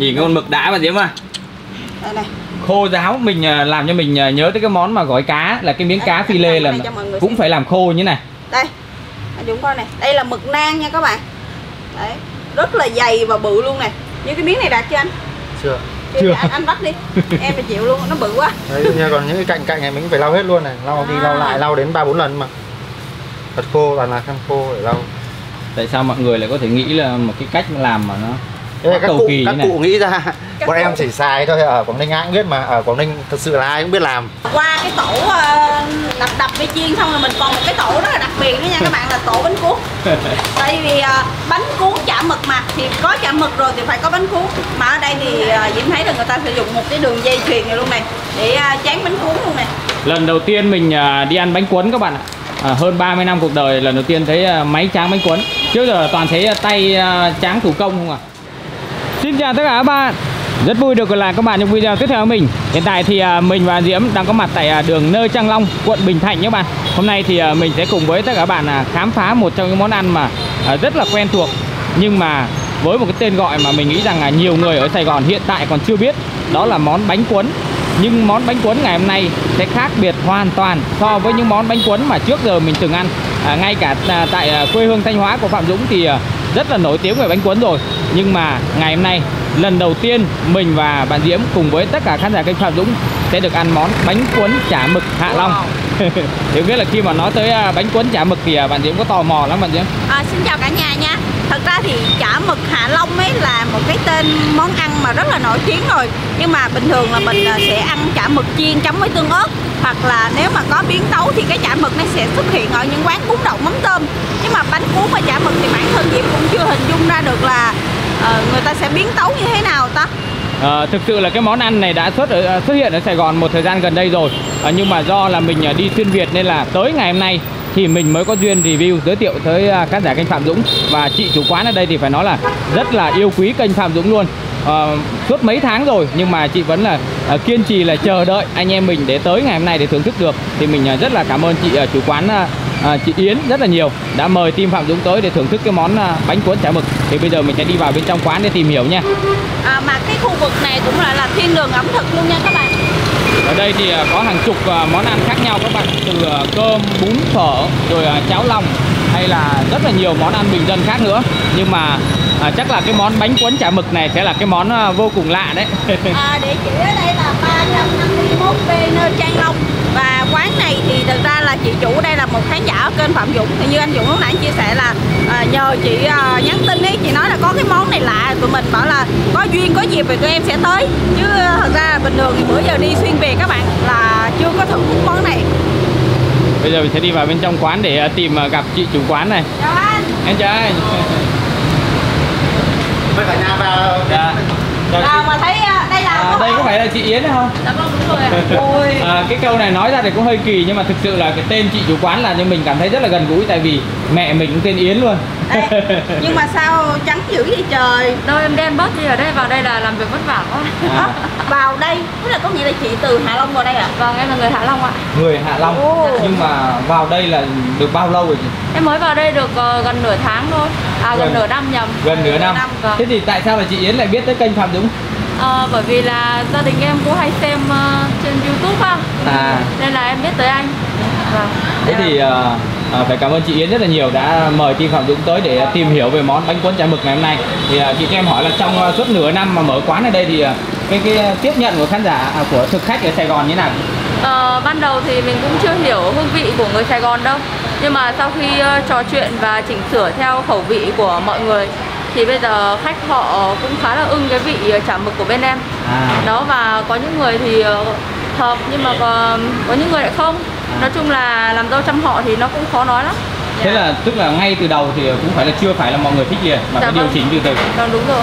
nhìn cái con mực đã mà diễm à đây này. Khô ráo mình à, làm cho mình à, nhớ tới cái món mà gói cá là cái miếng cá Đây, phi lê là cũng xem. phải làm khô như này. Đây anh Dũng coi này. Đây là mực nang nha các bạn. Đấy rất là dày và bự luôn này. Như cái miếng này đạt chưa anh? Chưa. Chưa. anh, anh bắt đi. Em phải chịu luôn nó bự quá. Đấy nha còn những cái cạnh cạnh này mình phải lau hết luôn này. Lau đi lau À. lại lau đến ba bốn lần mà. Thật khô toàn là khăn khô để lau. Tại sao mọi người lại có thể nghĩ là một cái cách làm mà nó Thế các cụ kỳ các này. cụ nghĩ ra. Các bọn cụ. em chỉ xài thôi ở Quảng Ninh ai cũng biết mà. Ở Quảng Ninh thật sự là ai cũng biết làm. Qua cái tổ ờ, đập đập với chiên xong rồi mình còn một cái tổ rất là đặc biệt nữa nha các bạn là tổ bánh cuốn. Tại vì ờ, bánh cuốn chả mực mà. Thì có chả mực rồi thì phải có bánh cuốn. Mà ở đây thì ờ, Diễm thấy là người ta sử dụng một cái đường dây chuyền này luôn này để ờ, tráng bánh cuốn luôn nè lần đầu tiên mình à, đi ăn bánh cuốn các bạn ạ. À, hơn 30 năm cuộc đời lần đầu tiên thấy à, máy tráng bánh cuốn. Trước giờ toàn thấy à, tay à, tráng thủ công không à Xin chào tất cả các bạn. Rất vui được gặp lại các bạn trong video tiếp theo của mình. Hiện tại thì à, mình và Diễm đang có mặt tại à, đường Nơ Trang Long, quận Bình Thạnh nhé các bạn. Hôm nay thì à, mình sẽ cùng với tất cả các bạn khám phá một trong những món ăn mà rất là quen thuộc Nhưng mà với một cái tên gọi mà mình nghĩ rằng là nhiều người ở Sài Gòn hiện tại còn chưa biết Đó là món bánh cuốn. Nhưng món bánh cuốn ngày hôm nay sẽ khác biệt hoàn toàn so với những món bánh cuốn mà trước giờ mình từng ăn. À, ngay cả à, tại à, quê hương Thanh Hóa của Phạm Dũng thì à, rất là nổi tiếng về bánh cuốn rồi. Nhưng mà ngày hôm nay lần đầu tiên mình và bạn Diễm cùng với tất cả khán giả kênh Phạm Dũng sẽ được ăn món bánh cuốn chả mực Hạ Long. Thì biết là khi mà nói tới à, bánh cuốn chả mực thì à, bạn Diễm có tò mò lắm bạn Diễm. À, xin chào cả nhà nha Thật ra thì chả mực Hạ Long ấy là một cái tên món ăn mà rất là nổi tiếng rồi. Nhưng mà bình thường là mình à, sẽ ăn chả mực chiên chấm với tương ớt. Hoặc là nếu mà có biến tấu thì cái chả mực nó sẽ xuất hiện ở những quán bún đậu mắm tôm. Nhưng mà bánh cuốn và chả mực thì bản thân Diệp cũng chưa hình dung ra được là uh, người ta sẽ biến tấu như thế nào ta. Ờ, thực sự là cái món ăn này đã xuất ở, xuất hiện ở Sài Gòn một thời gian gần đây rồi. Ờ, nhưng mà do là mình à, đi xuyên Việt nên là tới ngày hôm nay thì mình mới có duyên review giới thiệu tới à, khán giả kênh Phạm Dũng. Và chị chủ quán ở đây thì phải nói là rất là yêu quý kênh Phạm Dũng luôn. À, suốt mấy tháng rồi nhưng mà chị vẫn là à, kiên trì là chờ đợi anh em mình để tới ngày hôm nay để thưởng thức được. Thì mình ờ, rất là cảm ơn chị ờ, chủ quán à, chị Yến rất là nhiều đã mời team Phạm Dũng tới để thưởng thức cái món à, bánh cuốn chả mực. Thì bây giờ mình sẽ đi vào bên trong quán để tìm hiểu nha. À, Mà cái khu vực này cũng là là thiên đường ẩm thực luôn nha các bạn. Ở đây thì à, có hàng chục à, món ăn khác nhau các bạn. Từ à, cơm, bún, phở, rồi cháo lòng Hay là rất là nhiều món ăn bình dân khác nữa. Nhưng mà à, chắc là cái món bánh cuốn chả mực này sẽ là cái món à, vô cùng lạ đấy. À, địa chỉ ở đây là 351B nơi Trang Long. Và quán này thì thực ra là chị chủ đây là một khán giả ở kênh Phạm Dũng. Thì như anh Dũng lúc nãy chia sẻ là à, nhờ chị à, nhắn tin ấy chị nói là có cái món này lạ. Tụi mình bảo là có duyên có dịp thì tụi em sẽ tới. Chứ à, thật ra là bình thường thì bữa giờ đi xuyên về các bạn là chưa có thưởng thức món này. Bây giờ mình sẽ đi vào bên trong quán để à, tìm gặp chị chủ quán này. Chào anh. Em chào anh Mời cả nhà vào Dạ Chào à, chị. mà thấy à, đây là À, đây có phải là chị Yến hay không? dạ vâng đúng rồi ạ ôi À, cái câu này nói ra thì cũng hơi kỳ nhưng mà thực sự là cái tên chị chủ quán là cho mình cảm thấy rất là gần gũi tại vì mẹ mình cũng tên Yến luôn. Ê, nhưng mà sao trắng dữ vậy trời Đâu em đen bớt đi ở đây vào đây là làm việc vất vả quá À, vào đây tức là có nghĩa là chị từ Hạ Long vào đây à Vâng em là người Hạ Long ạ người Hạ Long Ồ. nhưng mà vào đây là được bao lâu rồi chị? Em mới vào đây được ờ, gần nửa tháng thôi À gần Gần- nửa năm nhầm Gần nửa năm. vâng. Thế thì tại sao là chị Yến lại biết tới kênh Phạm Dũng? Ờ, Bởi vì là gia đình em cũng hay xem ờ, trên Youtube á À. Nên là em biết tới anh Vâng Thế Em- thì ờ, ờ, phải cảm ơn chị Yến rất là nhiều đã mời team Phạm Dũng tới để tìm hiểu về món bánh cuốn chả mực ngày hôm nay. Thì ờ, chị cho em hỏi là trong ờ, suốt nửa năm mà mở quán ở đây thì ờ, cái cái tiếp nhận của khán giả à, của thực khách ở Sài Gòn như nào? Ờ, ban đầu thì mình cũng chưa hiểu hương vị của người Sài Gòn đâu Nhưng mà sau khi ờ, trò chuyện và chỉnh sửa theo khẩu vị của mọi người Thì bây giờ khách họ cũng khá là ưng cái vị ờ, chả mực của bên em À. Đó và có những người thì ờ, hợp nhưng mà có, có những người lại không. Nói chung là làm dâu trăm họ thì nó cũng khó nói lắm. Thế là tức là ngay từ đầu thì cũng phải là chưa phải là mọi người thích liền mà Dạ phải điều vâng. chỉnh từ từ. Vâng đúng rồi.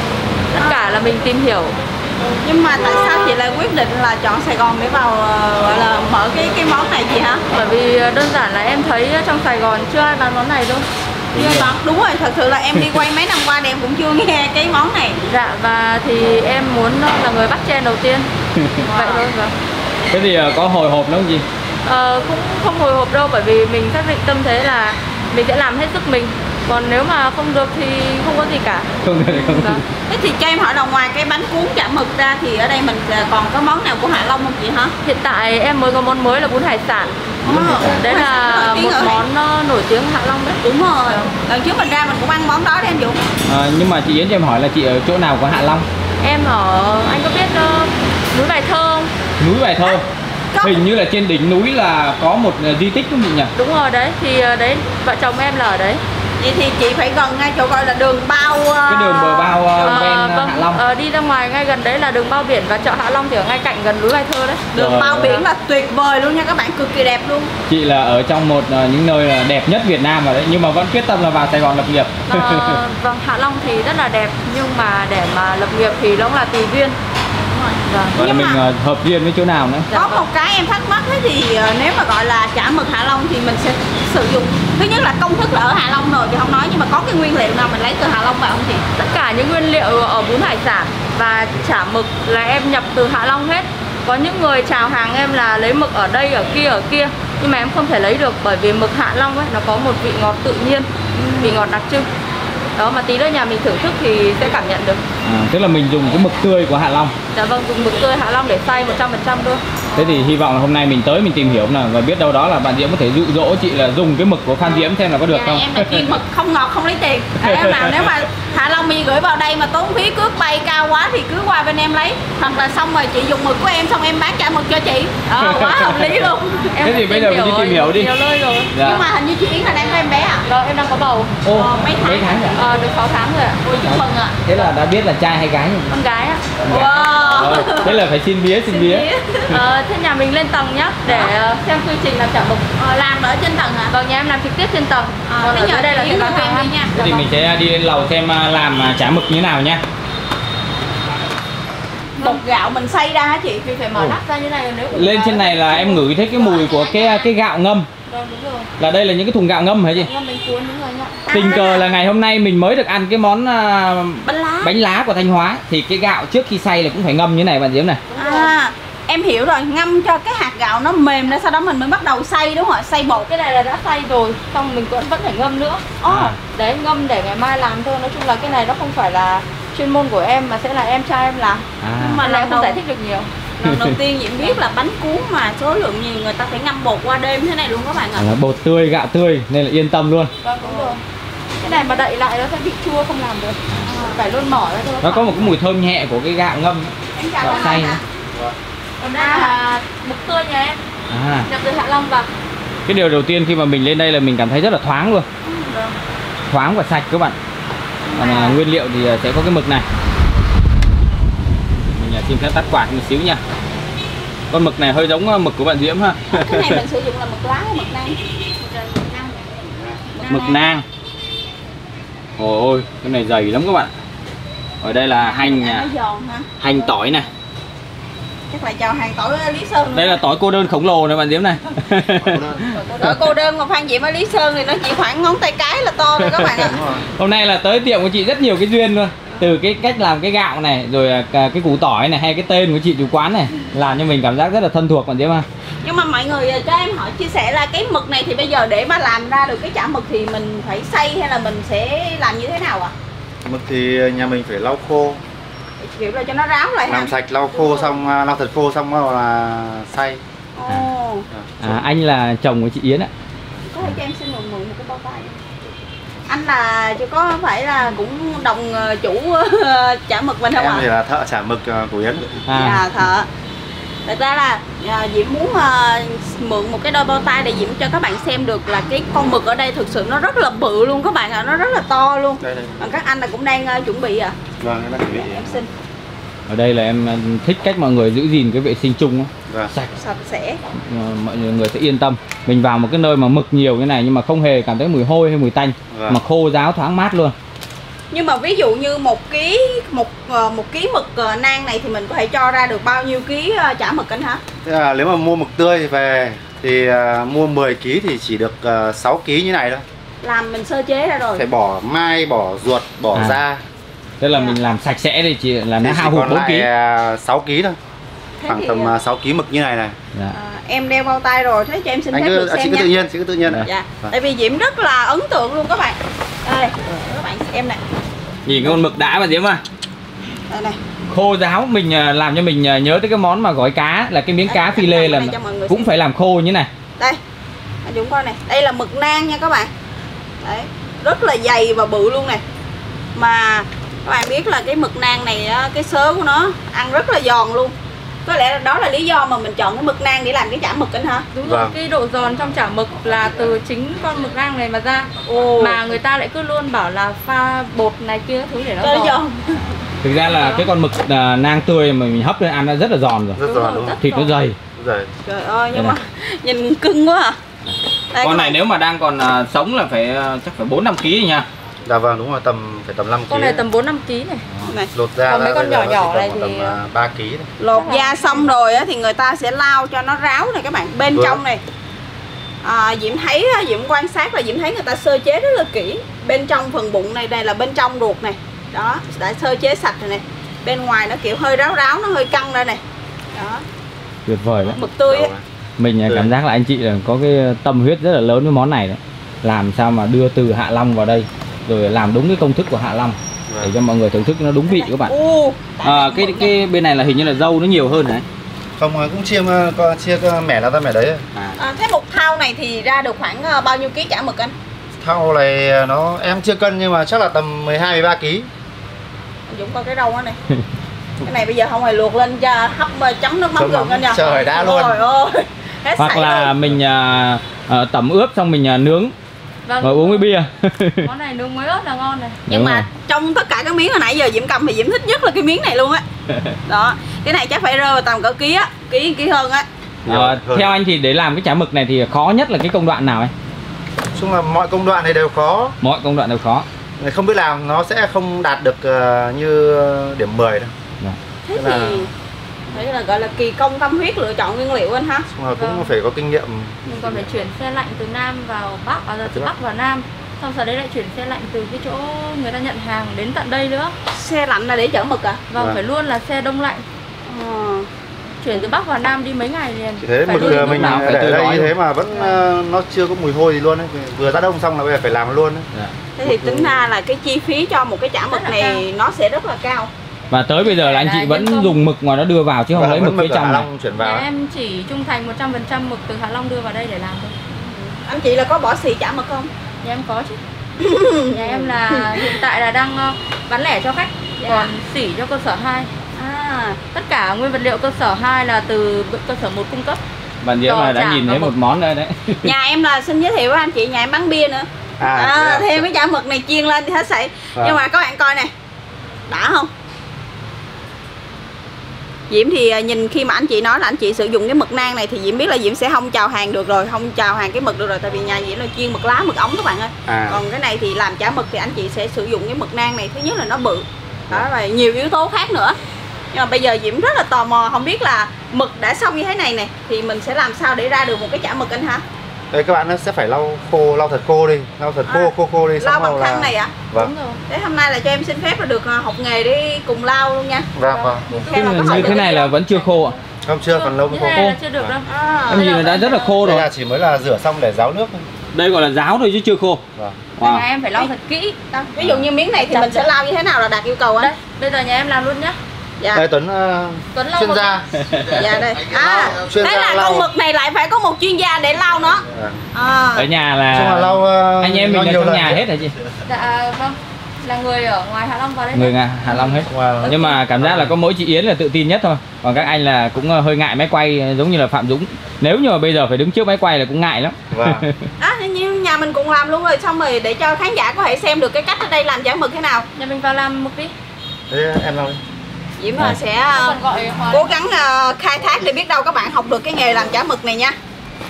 Tất cả là mình tìm hiểu. Nhưng mà tại sao chị lại quyết định là chọn Sài Gòn để vào gọi là mở cái cái món này chị hả? Bởi vì ờ, đơn giản là em thấy trong Sài Gòn chưa ai bán món này đâu. Chưa bán. Đúng rồi thật sự là em đi quay mấy năm qua thì em cũng chưa nghe cái món này. Dạ và thì em muốn là người bắt chen đầu tiên. Vậy thôi vâng Thế thì ờ, có hồi hộp lắm không chị? Ờ, cũng không hồi hộp đâu bởi vì mình xác định tâm thế là mình sẽ làm hết sức mình còn nếu mà không được thì không có gì cả không được không Vâng. Thế thì cho em hỏi là ngoài cái bánh cuốn chả mực ra thì ở đây mình à, còn có món nào của Hạ Long không chị hả? hiện tại em mới có món mới là bún hải sản Ờ, đấy là một món ờ, nổi tiếng Hạ Long đấy Đúng rồi. Lần trước mình ra mình cũng ăn món đó đấy anh Dũng. Ờ, nhưng mà chị Yến cho em hỏi là chị ở chỗ nào của Hạ Long em ở anh có biết ờ, núi Bài Thơ không? Núi Bài Thơ. Có. hình như là trên đỉnh núi là có một ờ, di tích đúng không chị nhỉ? Đúng rồi đấy. Thì ờ, đấy vợ chồng em là ở đấy. Vậy thì chị phải gần ngay chỗ gọi là đường bao à, cái đường bờ bao Ờ, ven vâng, Hạ Long. ờ, đi ra ngoài ngay gần đấy là đường bao biển và chợ Hạ Long thì ở ngay cạnh gần núi Bài Thơ đấy. Đường Rồi. bao biển là tuyệt vời luôn nha các bạn, cực kỳ đẹp luôn. chị là ở trong một ờ, những nơi là đẹp nhất Việt Nam rồi đấy nhưng mà vẫn quyết tâm là vào Sài Gòn lập nghiệp. Ờ, vâng Hạ Long thì rất là đẹp nhưng mà để mà lập nghiệp thì nó cũng là tùy duyên vâng. Gọi là Nhưng mình mà- ờ, hợp duyên với chỗ nào nữa? Có vâng. một cái em thắc mắc thế thì ờ, nếu mà gọi là chả mực Hạ Long thì mình sẽ sử dụng. Thứ nhất là công thức là ở Hạ Long rồi chứ không nói nhưng mà có cái nguyên liệu nào mình lấy từ Hạ Long vào không chị? tất cả những nguyên liệu ở bún hải sản và chả mực là em nhập từ Hạ Long hết. Có những người chào hàng em là lấy mực ở đây ở kia ở kia nhưng mà em không thể lấy được bởi vì mực Hạ Long ấy nó có một vị ngọt tự nhiên. Vị ngọt đặc trưng đó mà tí nữa nhà mình thưởng thức thì sẽ cảm nhận được. À, tức là mình dùng cái mực tươi của Hạ Long. Dạ vâng dùng mực tươi Hạ Long để xay 100% luôn thế thì hy vọng là hôm nay mình tới mình tìm hiểu là và biết đâu đó là bạn Diễm có thể dụ dỗ chị là dùng cái mực của Phan Diễm xem là có được Nhà không? em là chuyên mực không ngọt không lấy tiền. Để em nào nếu mà Hạ Long mình gửi vào đây mà tốn phí cước bay cao quá thì cứ qua bên em lấy. Hoặc là xong rồi chị dùng mực của em xong em bán trả mực cho chị. Ờ, quá hợp lý luôn. Em Thế thì bây giờ mình đi rồi, tìm hiểu đi. nhiều nơi rồi. Dạ. nhưng mà hình như chị Yến là đang có em bé à Vâng, em đang có bầu. Ô, Ờ, mấy tháng? mấy tháng? rồi Ờ, được 6 tháng rồi ạ. Ôi chúc mừng ạ. Thế là đã biết là trai hay gái rồi. Con gái ạ wow. Rồi, thế là phải xin bía xin bía Ờ, thế nhà mình lên tầng nhá để ờ, xem quy trình làm chả mực Ờ, làm ở trên tầng hả? Vâng nhà em làm trực tiếp trên tầng. Ờ, còn thế ở dưới đây là sẽ làm hàng đi nha. thế thì mình sẽ đi lên lầu xem à, làm à, chả mực như thế nào nha bột gạo mình xay ra hả chị? Mình phải mở nắp ra như này nếu lên trên này là em ngửi thấy cái mùi của cái cái gạo ngâm vâng đúng rồi. Là đây là những cái thùng gạo ngâm hả chị? Ngâm mình cuốn đúng rồi nhá. Tình cờ là ngày hôm nay mình mới được ăn cái món à, bánh lá. bánh lá của Thanh Hóa. Thì cái gạo trước khi xay là cũng phải ngâm như này bạn Diễm này. À em hiểu rồi. Ngâm cho cái hạt gạo nó mềm ra sau đó mình mới bắt đầu xay đúng không ạ? Xay bột cái này là đã xay rồi xong mình vẫn vẫn phải ngâm nữa. Ồ, À. đấy ngâm để ngày mai làm thôi. Nói chung là cái này nó không phải là chuyên môn của em mà sẽ là em trai em làm. À, Mà mà là không giải thích được nhiều lần đầu tiên Diễm biết là bánh cuốn mà số lượng nhiều người ta phải ngâm bột qua đêm thế này luôn các bạn ạ. Là bột tươi gạo tươi nên là yên tâm luôn. Vâng đúng rồi. Cái này mà đậy lại nó sẽ bị chua không làm được. Phải luôn mỏ ra thôi. Nó có một cái mùi thơm nhẹ của cái gạo ngâm gạo xay. Nữa. còn đây là mực tươi nhà em. À. Nhập từ Hạ Long vào. Cái điều đầu tiên khi mà mình lên đây là mình cảm thấy rất là thoáng luôn. Vâng. thoáng và sạch các bạn. Còn à, nguyên liệu thì à, sẽ có cái mực này. à, xin phép tắt quạt một xíu nha. Con mực này hơi giống à, mực của bạn Diễm ha. Cái này mình sử dụng là mực lá hay mực nang. Mực nang. Ôi ôi cái này dày lắm các bạn. Ở đây là hành à, nó giòn hả? hành tỏi này. Chắc là cho hàng tỏi Lý Sơn đây là tỏi cô đơn khổng lồ này bạn Diễm này. Tỏi cô đơn. Mà Phan Diễm ở Lý Sơn thì nó chỉ khoảng ngón tay cái là to rồi các bạn ạ. Hôm nay là tới tiệm của chị rất nhiều cái duyên luôn từ cái cách làm cái gạo này rồi à, cái củ tỏi này hay cái tên của chị chủ quán này làm cho mình cảm giác rất là thân thuộc bạn Diễm ha nhưng mà mọi người cho em hỏi chia sẻ là cái mực này thì bây giờ để mà làm ra được cái chả mực thì mình phải xay hay là mình sẽ làm như thế nào ạ? Mực thì nhà mình phải lau khô. Kiểu là cho nó ráo lại ha Làm sạch lau khô xong, à, lau thật khô xong rồi là xay. Ồ, à, anh là chồng của chị Yến ạ. Có thể cho em xin mượn mượn một cái bao tay. không? Anh là chứ có phải là cũng đồng ờ, chủ chả mực mình không Em ạ thì là thợ chả mực à, của Yến. À, dạ thợ. Thật ra là à, diễm muốn à, mượn một cái đôi bao tay để diễm cho các bạn xem được là cái con mực ở đây thực sự nó rất là bự luôn các bạn ạ nó rất là to luôn. Đây đây. Còn các anh là cũng đang à, chuẩn bị à Vâng, này chuẩn bị. Em xin. Ở đây là em à, thích cách mọi người giữ gìn cái vệ sinh chung á. Vâng. Sạch. Sạch sẽ. À, mọi người sẽ yên tâm. Mình vào một cái nơi mà mực nhiều như này nhưng mà không hề cảm thấy mùi hôi hay mùi tanh. Vâng. mà khô ráo thoáng mát luôn. Nhưng mà ví dụ như một ký một ờ, một ký mực ờ, nang này thì mình có thể cho ra được bao nhiêu ký ờ, chả mực anh hả? Thế là nếu mà mua mực tươi về thì à, mua 10 kg thì chỉ được à, 6 kg như này thôi. Làm mình sơ chế ra rồi. Phải bỏ mai, bỏ ruột, bỏ À. da. Tức là mình làm sạch sẽ thì chỉ là nó hao hụt còn 4 lại kg à, 6 kg thôi Khoảng tầm ờ, à, 6 kg mực như này này. Dạ. ờ, em đeo bao tay rồi thế cho em xin Anh phép cứ, được à, chị xem cứ nha. tự nhiên, chị cứ tự nhiên. Dạ. dạ tại vì diễm rất là ấn tượng luôn các bạn. Đây các bạn xem này. Nhìn cái con mực đã mà diễm à đây này. Khô ráo mình à, làm cho mình à, nhớ tới cái món mà gói cá là cái miếng cá Đây, phi lê là cũng xem. phải làm khô như này. Đây anh Dũng coi này. Đây là mực nang nha các bạn. Đấy rất là dày và bự luôn này. Mà các bạn biết là cái mực nang này á, cái sớ của nó ăn rất là giòn luôn có lẽ là đó là lý do mà mình chọn cái mực nang để làm cái chả mực anh hả? Đúng rồi, Vâng. cái độ giòn trong chả mực là từ chính con mực nang này mà ra. Ồ. Mà người ta lại cứ luôn bảo là pha bột này kia thứ để nó giòn. thực ra là cái con mực à, nang tươi mà mình hấp lên ăn nó rất là giòn rồi. Rất giòn đúng thịt nó dày. Rồi trời ơi nhưng Đây mà nhìn cưng quá à. Đây, con này bạn. nếu mà đang còn à, sống là phải à, chắc phải bốn năm kg nha dạ vâng đúng rồi tầm phải tầm 5 kg Con này tầm 4-5 kg này. Này lột ra Còn mấy con nhỏ nhỏ này thì- tầm à, 3 kg đấy. lột da xong rồi á thì người ta sẽ lau cho nó ráo này các bạn bên Vâng. trong này. À, diễm thấy diễm quan sát là diễm thấy người ta sơ chế rất là kỹ. Bên trong phần bụng này đây là bên trong ruột này. Đó đã sơ chế sạch rồi này. Bên ngoài nó kiểu hơi ráo ráo nó hơi căng ra này. Đó. Tuyệt vời đấy mực tươi rồi? mình à, Tươi. cảm giác là anh chị là có cái tâm huyết rất là lớn với món này đấy. Làm sao mà đưa từ Hạ Long vào đây rồi làm đúng cái công thức của Hạ Long để Vâng. cho mọi người thưởng thức nó đúng vị các bạn. À, cái cái bên này là hình như là dâu nó nhiều hơn đấy không à, cũng chia mà- có chia mẻ nào ra mẻ đấy. À. à, thế một thao này thì ra được khoảng bao nhiêu ký chả mực anh? Thau này à, nó em chưa cân nhưng mà chắc là tầm 12 13 kg Anh Dũng coi cái râu đó này. Cái này bây giờ không phải luộc lên cho hấp chấm nước mắm gừng anh nha trời đã luôn. Trời ơi hết hoặc là luôn. mình à, à, tẩm ướp xong mình à, nướng Vâng, rồi uống với bia. Món này nướng mới ớt là ngon này. Nhưng Đúng mà rồi. trong tất cả các miếng hồi nãy giờ diễm cầm thì diễm thích nhất là cái miếng này luôn á. Đó cái này chắc phải rơi vào tầm cỡ ký á ký ký hơn á. À, theo anh thì để làm cái chả mực này thì khó nhất là cái công đoạn nào ấy? Chung là mọi công đoạn này đều khó. Mọi công đoạn đều khó. Không biết làm nó sẽ không đạt được ờ, như điểm 10 đâu. Thế Tức là- thì đấy là gọi là kỳ công tâm huyết lựa chọn nguyên liệu anh ha. Mà cũng Vâng. phải có kinh nghiệm. Mình còn phải chuyển xe lạnh từ Nam vào Bắc, à, từ Bắc. Bắc vào Nam. Xong sau đấy lại chuyển xe lạnh từ cái chỗ người ta nhận hàng đến tận đây nữa. Xe lạnh là để chở mực à? Vâng, Vâng. phải luôn là xe đông lạnh. Ờ. Chuyển từ Bắc vào Nam đi mấy ngày liền. Thế Phải mực mình nào phải để đây như thế mà vẫn ờ, nó chưa có mùi hôi gì luôn ấy. Vừa ra đông xong là bây giờ phải làm luôn ấy. thế thì tính ra là cái chi phí cho một cái chả mực này nó sẽ rất là cao và tới bây giờ là anh chị Là vẫn dùng mực ngoài đó đưa vào chứ không Và lấy mực phía trong này. Chuyển Nhà vào. Ấy. em chỉ trung thành 100% mực từ Hạ Long đưa vào đây để làm thôi. Anh chị là có bỏ xì chả mực không? Nhà em có chứ. Nhà em là hiện tại là đang ờ, bán lẻ cho khách Dạ. Còn xỉ cho cơ sở 2 à. Tất cả nguyên vật liệu cơ sở 2 là từ cơ sở 1 cung cấp. Bạn Diễm là đã nhìn và thấy một món đây đấy. Nhà em là xin giới thiệu với anh chị nhà em bán bia nữa. À, à, à? thêm cái chả mực này chiên lên thì hết sảy. Vâng. nhưng mà các bạn coi này đã không Diễm thì à, nhìn khi mà anh chị nói là anh chị sử dụng cái mực nang này thì Diễm biết là Diễm sẽ không chào hàng được rồi không chào hàng cái mực được rồi tại vì nhà Diễm là chuyên mực lá mực ống các bạn ơi. À. Còn cái này thì làm chả mực thì anh chị sẽ sử dụng cái mực nang này thứ nhất là nó bự. Đó và nhiều yếu tố khác nữa. Nhưng mà bây giờ Diễm rất là tò mò không biết là mực đã xong như thế này nè thì mình sẽ làm sao để ra được một cái chả mực anh ha đây các bạn nó sẽ phải lau khô lau thật khô đi lau thật khô À, khô khô đi lau xong bằng khăn là này ạ? Vâng. Đúng rồi. Thế hôm nay là cho em xin phép là được à, học nghề để cùng lao luôn nha. Vâng vâng. Theo là như thế này là vẫn chưa khô ạ. Không chưa còn lâu mới khô. thế là chưa được đâu. À, em nhìn là đã rất là khô đây rồi. là chỉ mới là rửa xong để ráo nước thôi. Đây gọi là ráo thôi chứ chưa khô. Vâng. Wow. Nhà em phải lau thật kỹ. Đâu, Ví dụ như miếng này thì mình sẽ lao như thế nào là đạt yêu cầu Đây, anh? bây giờ nhà em làm luôn nhá Dạ, đây Tuấn ờ, Tuấn lau chuyên gia. dạ đây. À, chuyên thế là lau. con mực này lại phải có một chuyên gia để lao nó. Vâng. à, ở nhà là là lau ờ, anh em lau mình ở trong lần. nhà hết hả chị? Dạ vâng. Là người ở ngoài Hạ Long vào đây người Nga Hạ Long hết. Wow. nhưng mà cảm giác là có mỗi chị Yến là tự tin nhất thôi. Còn các anh là cũng hơi ngại máy quay giống như là Phạm Dũng. Nếu như mà bây giờ phải đứng trước máy quay là cũng ngại lắm. Vâng. đó, như nhà mình cùng làm luôn rồi. Xong rồi để cho khán giả có thể xem được cái cách ở đây làm chả mực thế nào. Nhà mình vào làm mực đi. Thế em lau đi Diễm sẽ à, Còn gọi Hòa cố gắng à, khai thác để biết đâu các bạn học được cái nghề làm chả mực này nha.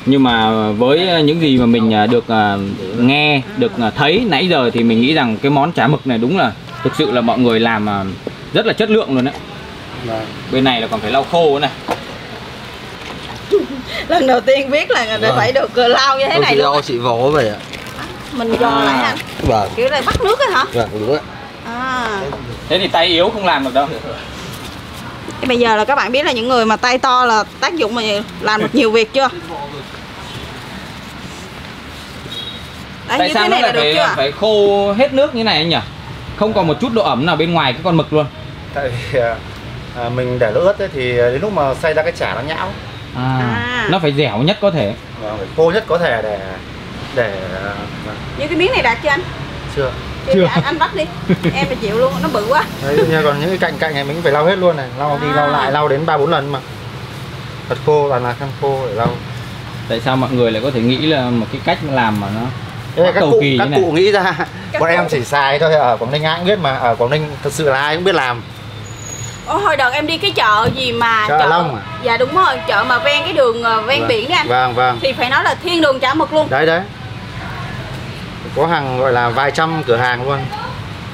Nhưng mà với ờ, những gì mà mình ờ, được ờ, nghe được ờ, thấy nãy giờ thì mình nghĩ rằng cái món chả mực này đúng là thực sự là mọi người làm ờ, rất là chất lượng luôn đấy Vâng. bên này là còn phải lau khô nữa này. Lần đầu tiên biết là người ta Vâng. phải được ờ, lao như thế này luôn á. chị vỗ vậy ạ. Mình dò À. lại ha Vâng, Kiểu này bắt nước á hả? vâng đúng ạ. À. Thế thì tay yếu không làm được đâu Thế bây giờ là các bạn biết là những người mà tay to là tác dụng mà làm được nhiều việc chưa? Đấy, tại như sao thế nó này lại là được phải chưa? phải khô hết nước như này anh nhỉ không còn một chút độ ẩm nào bên ngoài cái con mực luôn tại vì à, à, mình để nó ướt ấy, thì đến lúc mà xay ra cái chả nó nhão à, À. nó phải dẻo nhất có thể phải khô nhất có thể để để à, Như cái miếng này đạt chưa anh? chưa Chưa. Anh, anh bắt đi. em phải chịu luôn, nó bự quá. Đấy, như còn những cái cạnh cạnh này mình phải lau hết luôn này lau đi À. lau lại lau đến ba bốn lần mà thật khô toàn là khăn khô để lau tại sao mọi người lại có thể nghĩ là một cái cách làm mà nó Quá các cầu cụ kỳ các cụ nghĩ ra Các bọn em cụ. chỉ xài thôi ở Quảng Ninh ai cũng biết mà ở Quảng Ninh thật sự là ai cũng biết làm Ồ, hồi đợt em đi cái chợ gì mà Chợ Hạ Long à? Dạ đúng rồi, chợ mà ven cái đường ờ, ven Vâng. biển đấy anh. vâng vâng Thì phải nói là thiên đường chả mực luôn. đấy đấy có hàng gọi là vài trăm cửa hàng luôn.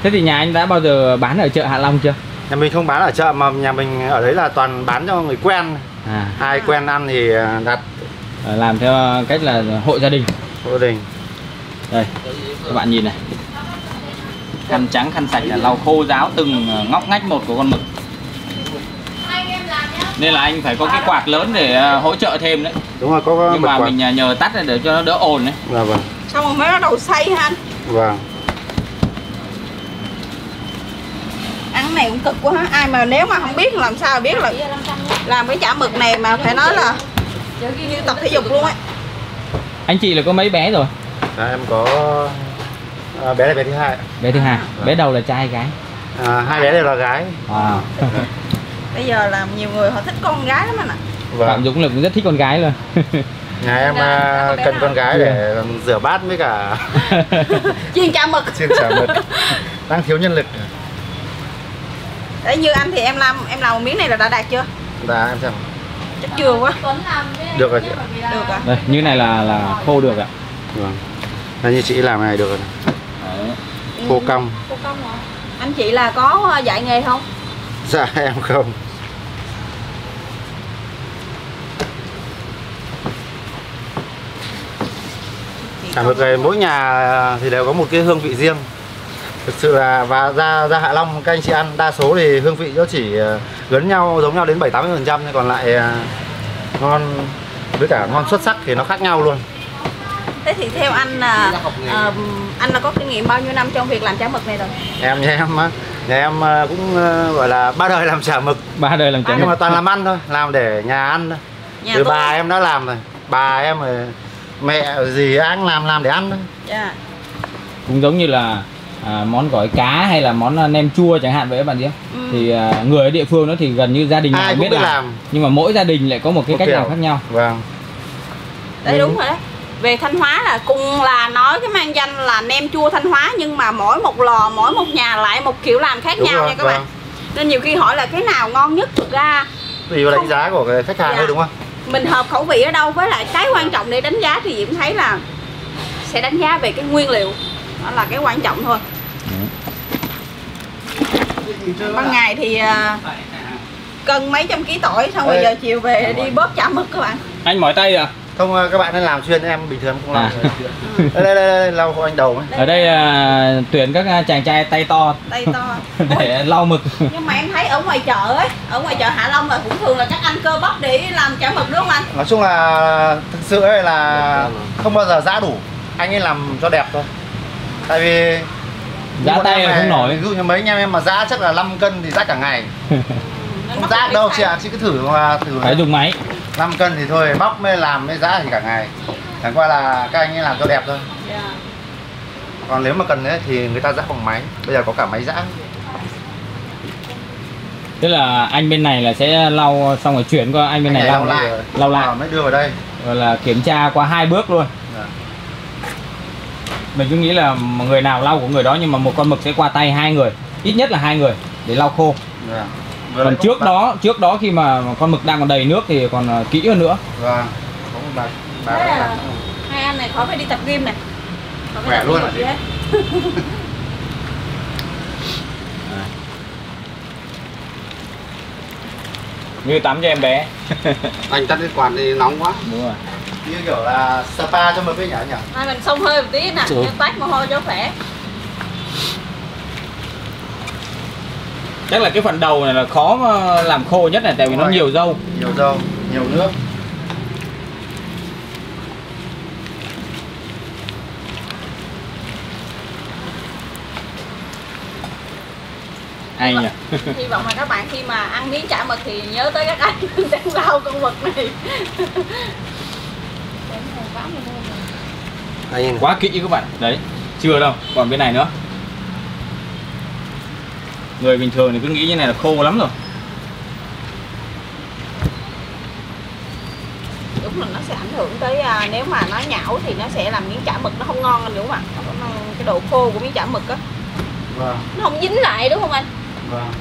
Thế thì nhà anh đã bao giờ bán ở chợ Hạ Long chưa? Nhà mình không bán ở chợ mà nhà mình ở đấy là toàn bán cho người quen. À. Ai quen ăn thì à, đặt. Ờ, làm theo cách là hộ gia đình. Gia đình. Đây các bạn nhìn này. Khăn trắng khăn sạch là lau khô ráo từng ờ, ngóc ngách một của con mực. Nên là anh phải có cái quạt lớn để ờ, hỗ trợ thêm đấy. Đúng rồi có nhưng mà quạt. mình nhờ tắt để cho nó đỡ ồn đấy. Vâng vâng Xong rồi mới bắt đầu xay ha anh. vâng Ăn này cũng cực quá ha. Ai mà nếu mà không biết làm sao biết là làm cái chả mực này mà phải nói là như tập thể dục luôn ấy. anh chị là có mấy bé rồi Đó, em có à, bé này bé thứ hai bé thứ hai bé đầu là trai gái à, hai bé đều là gái wow. Bây giờ là nhiều người họ thích con gái lắm anh ạ. Phạm vâng Dũng là cũng rất thích con gái luôn nhà em Dạ, à, cần con gái để rửa bát với cả Chiên chả mực. chiên chả mực đang thiếu nhân lực Đấy như anh thì em làm em làm một miếng này là đã đạt chưa? dạ em xem Chắc chưa quá. được rồi chị Được à. đây như này là là khô được ạ vâng Đây, như chị làm này được rồi. Đấy. khô cong Cô công hả? Anh chị là có dạy nghề không? dạ em không chả mực này mỗi nhà thì đều có một cái hương vị riêng. Thực sự là và ra ra Hạ Long các anh chị ăn đa số thì hương vị nó chỉ ờ, gần nhau giống nhau đến 7 80 phần trăm còn lại ờ, ngon với cả ngon xuất sắc thì nó khác nhau luôn. Thế thì theo anh là ờ, anh là có kinh nghiệm bao nhiêu năm trong việc làm chả mực này rồi? em nhà em á nhà em cũng gọi là ba đời làm chả mực. Ba đời làm chả À, nhưng mà mực toàn làm ăn thôi làm để nhà ăn thôi. Nhà tôi- bà em đã làm rồi bà em rồi mẹ gì ăn làm làm để ăn thôi Dạ. cũng giống như là à, món gỏi cá hay là món à, nem chua chẳng hạn vậy các bạn nhé Ừ. thì à, người ở địa phương đó thì gần như gia đình nào ai cũng biết biết làm. làm nhưng mà mỗi gia đình lại có một cái Một cách kiểu. làm khác nhau vâng Đấy Ừ. đúng rồi đấy. Về Thanh Hóa là cùng là nói cái mang danh là nem chua Thanh Hóa nhưng mà mỗi một lò, mỗi một nhà lại một kiểu làm khác Đúng nhau rồi, nha các bạn. vâng. Nên nhiều khi hỏi là cái nào ngon nhất thực ra tùy vào đánh giá của cái khách hàng Dạ. thôi đúng không mình hợp khẩu vị ở đâu với lại cái quan trọng để đánh giá thì Diễm thấy là sẽ đánh giá về cái nguyên liệu. Đó là cái quan trọng thôi. Ban ngày thì à, cân mấy trăm ký tỏi xong rồi giờ chiều về đi bóp chả mực các bạn. Anh mỏi tay à không ờ, các bạn nên làm chuyên em bình thường không làm À. đây, đây đây đây lau hộ anh đầu ấy. Ở đây à, tuyển các à, chàng trai tay to. Tay to. Để lau mực. Nhưng mà em thấy ở ngoài chợ ấy ở ngoài chợ Hạ Long là cũng thường là các anh cơ bắp để làm chả mực đúng không anh? Nói chung là thực sự ấy là không bao giờ giã đủ. Anh ấy làm cho đẹp thôi. Tại vì bọn tay là không nổi. ví dụ như mấy anh em em mà giã chắc là 5 cân thì giã cả ngày. Không được đâu chị ạ chị cứ thử mà thử phải dùng máy 5 cân thì thôi bóc mới làm mới giã thì cả ngày. Chẳng qua là các anh ấy làm cho đẹp thôi. Dạ. còn nếu mà cần ấy, thì người ta giã bằng máy. Bây giờ có cả máy giã. Tức là anh bên này là sẽ lau xong rồi chuyển qua anh bên này lau lại lau lại. Ờ, mới đưa vào đây. Rồi là kiểm tra qua hai bước luôn. Dạ. mình cứ nghĩ là người nào lau của người đó nhưng mà một con mực sẽ qua tay hai người. Ít nhất là hai người để lau khô. Dạ. Vừa còn trước đó trước đó khi mà con mực đang còn đầy nước thì còn à, kỹ hơn nữa. Vâng có một bà bà Thế đã là làm. hai anh này khỏi phải đi tập gym này. Khỏe luôn gì hết. như tắm cho em bé. Anh tắt cái quạt thì nóng quá. Đúng rồi. Như kiểu là spa cho mực ấy nhỉ nhỉ? Hai mình xông hơi một tí nè tát mồ hôi cho khỏe chắc là cái phần đầu này là khó làm khô nhất này tại vì nó nhiều dâu. Nhiều dâu nhiều nước. Hay nhỉ. Hy vọng là các bạn khi mà ăn miếng chả mực thì nhớ tới các anh đang lau con mực này. Quá kỹ các bạn. Đấy chưa đâu còn bên này nữa người bình thường thì cứ nghĩ như này là khô lắm rồi. Đúng là nó sẽ ảnh hưởng tới à, nếu mà nó nhão thì nó sẽ làm miếng chả mực nó không ngon anh đúng không ạ. Nó- nó- cái độ khô của miếng chả mực á. Vâng, nó không dính lại đúng không anh? Vâng.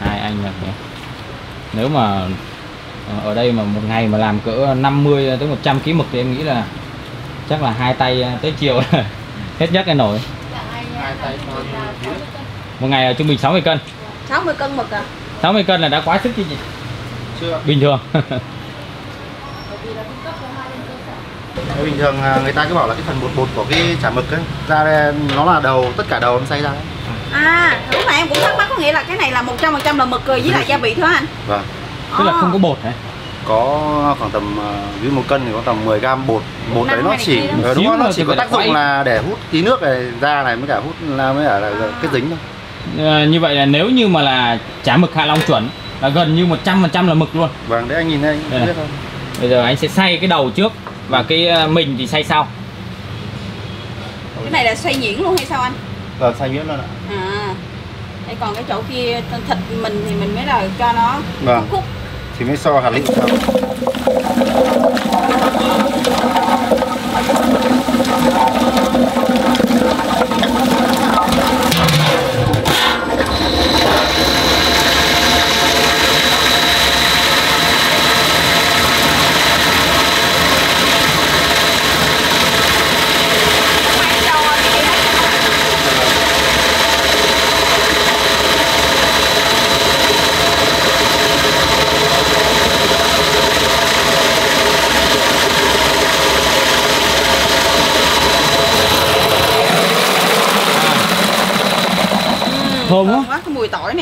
hai anh là nếu mà ở đây mà một ngày mà làm cỡ 50 tới 100 kg mực thì em nghĩ là chắc là hai tay tới chiều hết nhất cái nổi. Hai tay con một ngày là trung bình 60 cân. 60 cân mực à? 60 cân là đã quá sức chứ chị? Chưa. bình thường. Bình thường à, người ta cứ bảo là cái phần bột bột của cái chả mực ấy ra đây nó là đầu tất cả đầu nó xay ra ấy. à lúc nãy em cũng thắc mắc có nghĩa là cái này là 100% là mực rồi với lại gia vị thôi anh. Vâng. Tức là Ồ. không có bột hả Có khoảng tầm à, ví dụ một cân thì có tầm 10 gram bột. Bột đấy nó chỉ ờ, đúng không? Nó thôi chỉ có tác dụng là để hút tí nước này ra này mới cả hút là mới cả là kết dính thôi. Ờ, như vậy là nếu như mà là chả mực hạ long chuẩn là gần như 100% là mực luôn Vâng, đấy anh nhìn đây anh biết không? bây giờ anh sẽ xay cái đầu trước và cái ờ, mình thì xay sau cái này là xoay nhuyễn luôn hay sao anh Vâng, xay nhuyễn luôn ạ. à Đây còn cái chỗ kia thịt mình thì mình mới là cho nó Vâng. khúc Thì mới so hạt lựu sau. thơm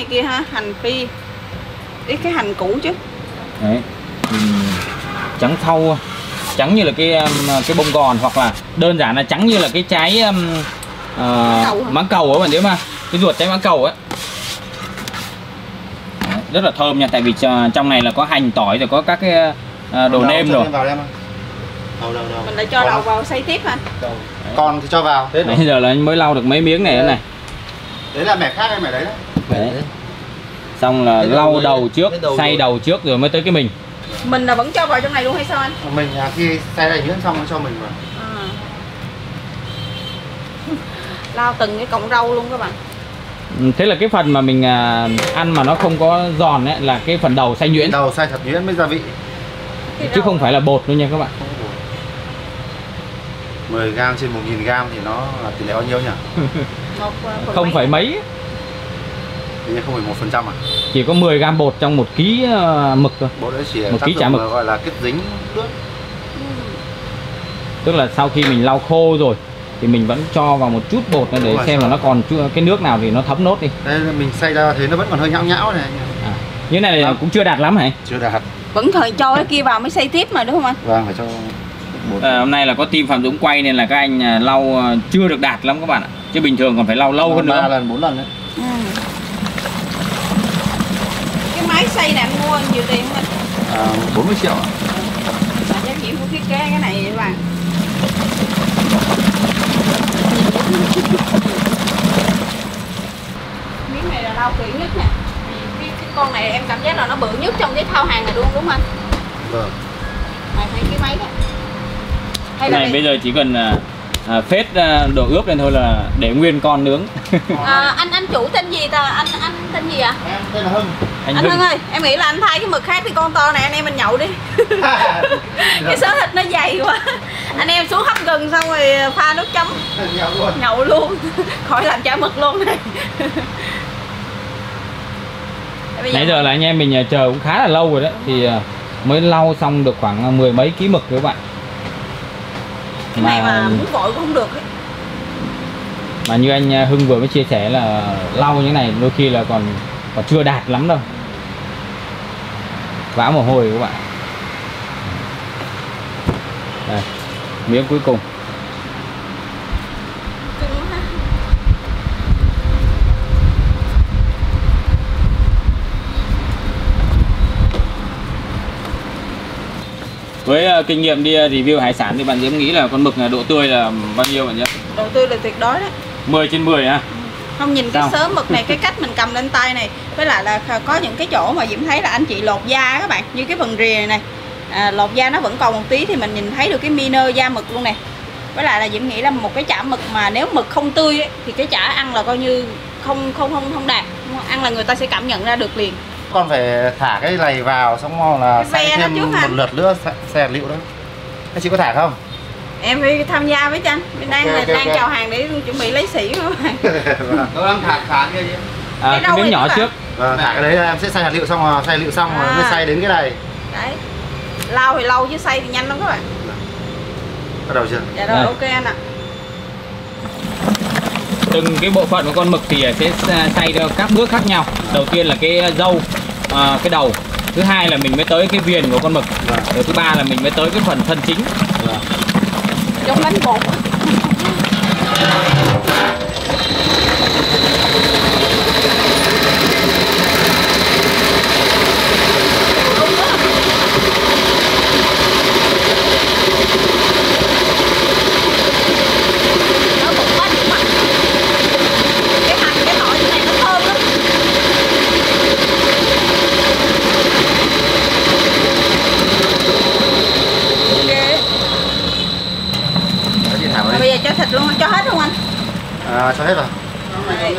này kia ha hành phi ít cái hành củ chứ đấy trắng thau trắng như là cái um, cái bông gòn hoặc là đơn giản là trắng như là cái trái um, ờ, hả? mãng cầu ấy bạn biết mà cái ruột trái mãng cầu ấy Đấy, rất là thơm nha tại vì cho- trong này là có hành tỏi rồi có các cái ờ, đồ Đầu nêm rồi thêm vào đây em ơi. Đầu đầu đầu. mình lại cho đầu vào xay tiếp ha. Còn thì cho vào. Thế Nãy giờ là anh mới lau được mấy miếng này nữa này Đấy là mẻ khác hay mẻ đấy đấy? Đấy. xong là lau đầu trước xay rồi. đầu trước rồi mới tới cái mình mình là vẫn cho vào trong này luôn hay sao anh Mình à, khi xay này nhuyễn xong nó cho mình vào. à. lao từng cái cọng rau luôn các bạn Ừ, thế là cái phần mà mình à, ăn mà nó không có giòn ấy là cái phần đầu xay nhuyễn Đầu xay thật nhuyễn mới gia vị. Cái chứ không phải là bột luôn nha các bạn Không có bột. 10 gram trên 1000 gram thì nó là tỷ lệ bao nhiêu nhỉ? một à, không mấy. phải mấy Thì như không phải một phần trăm à? chỉ có 10 gram bột trong một ký ờ, mực thôi Bột đấy chỉ Một tác ký chả mực. là gọi là kết dính nước. Tức là sau khi mình lau khô rồi thì mình vẫn cho vào một chút bột để xem là sao? nó còn chưa cái nước nào thì nó thấm nốt đi Đây là mình xay ra thấy nó vẫn còn hơi nhão nhão này. à. như này là Vâng. cũng chưa đạt lắm hả Chưa đạt. vẫn thời cho cái kia vào mới xay tiếp mà đúng không anh Vâng, phải cho bột. à, hôm nay là có team Phạm Dũng quay nên là các anh à, lau à, chưa được đạt lắm các bạn ạ chứ bình thường còn phải lau lâu hơn ba nữa lần, bốn lần đấy. ừ. Cái máy xay này mua nhiều tiền không anh? À, 40 triệu ạ. là giá trị của thiết kế cái này các bạn. Miếng này là lau kỹ nhất nè. Cái, cái con này em cảm giác là nó bự nhất trong cái thao hàng này luôn đúng không anh? Vâng. này thấy cái máy này. Hay cái là này bây giờ chỉ cần à, à, phết à, đồ ướp lên thôi là để nguyên con nướng. À, anh anh chủ tên gì ta? Anh anh tên gì ạ? Em tên là Hưng. anh anh Hưng. Hưng ơi em nghĩ là anh thay cái mực khác thì con to này anh em mình nhậu đi. Cái số thịt nó dày quá. Anh em xuống hấp gừng xong rồi pha nước chấm. Nhậu luôn. nhậu luôn. Khỏi làm chả mực luôn này. Bây nãy giờ là anh em mình à, chờ cũng khá là lâu rồi đấy. Thì à, mới lau xong được khoảng à, mười mấy ký mực các bạn cái này mà muốn vội cũng không được ấy. mà như anh à, Hưng vừa mới chia sẻ là lau như thế này đôi khi là còn còn chưa đạt lắm đâu. Vã mồ hôi các bạn. Đây miếng cuối cùng với ờ, kinh nghiệm đi ờ, review hải sản thì bạn Diễm nghĩ là con mực là độ tươi là bao nhiêu bạn Diễm? Độ tươi là tuyệt đối đó. 10 trên 10 ha không nhìn cái Sao? sớ mực này cái cách mình cầm lên tay này với lại là có những cái chỗ mà diễm thấy là anh chị lột da các bạn như cái phần rìa này, này à, lột da nó vẫn còn một tí thì mình nhìn thấy được cái miner da mực luôn nè. Với lại là diễm nghĩ là một cái chả mực mà nếu mực không tươi ấy, thì cái chả ăn là coi như không không không không đạt. Ăn là người ta sẽ cảm nhận ra được liền con phải thả cái này vào xong rồi là xay thêm trước một lượt nữa xe, liệu đó các chị có thả không? Em phải tham gia với tranh mình đang Ok, là ok, đang ok. chào hàng để chuẩn bị lấy sỉ các bạn. Tôi đang thả thả kia gì à, Cái cái miếng nhỏ trước. Vâng, thả cái đấy em sẽ xay hạt liệu xong rồi xay liệu xong rồi À. mới xay đến cái này. Đấy. Lau thì lâu chứ xay thì nhanh lắm các bạn. Bắt đầu chưa? Dạ rồi Đây. ok anh ạ. Từng cái bộ phận của con mực thì sẽ xay theo các bước khác nhau. Đầu tiên là cái dâu à, cái đầu thứ hai là mình mới tới cái viền của con mực Vâng. rồi thứ ba là mình mới tới cái phần thân chính Vâng. giống bánh bột á. Nó bột quá nhiều mặt. Cái hành, cái tỏi như này nó thơm lắm. Ok. Cái gì thả vào Rồi đi bây giờ cho thịt luôn, cho hết không anh? à, cho hết rồi Đây,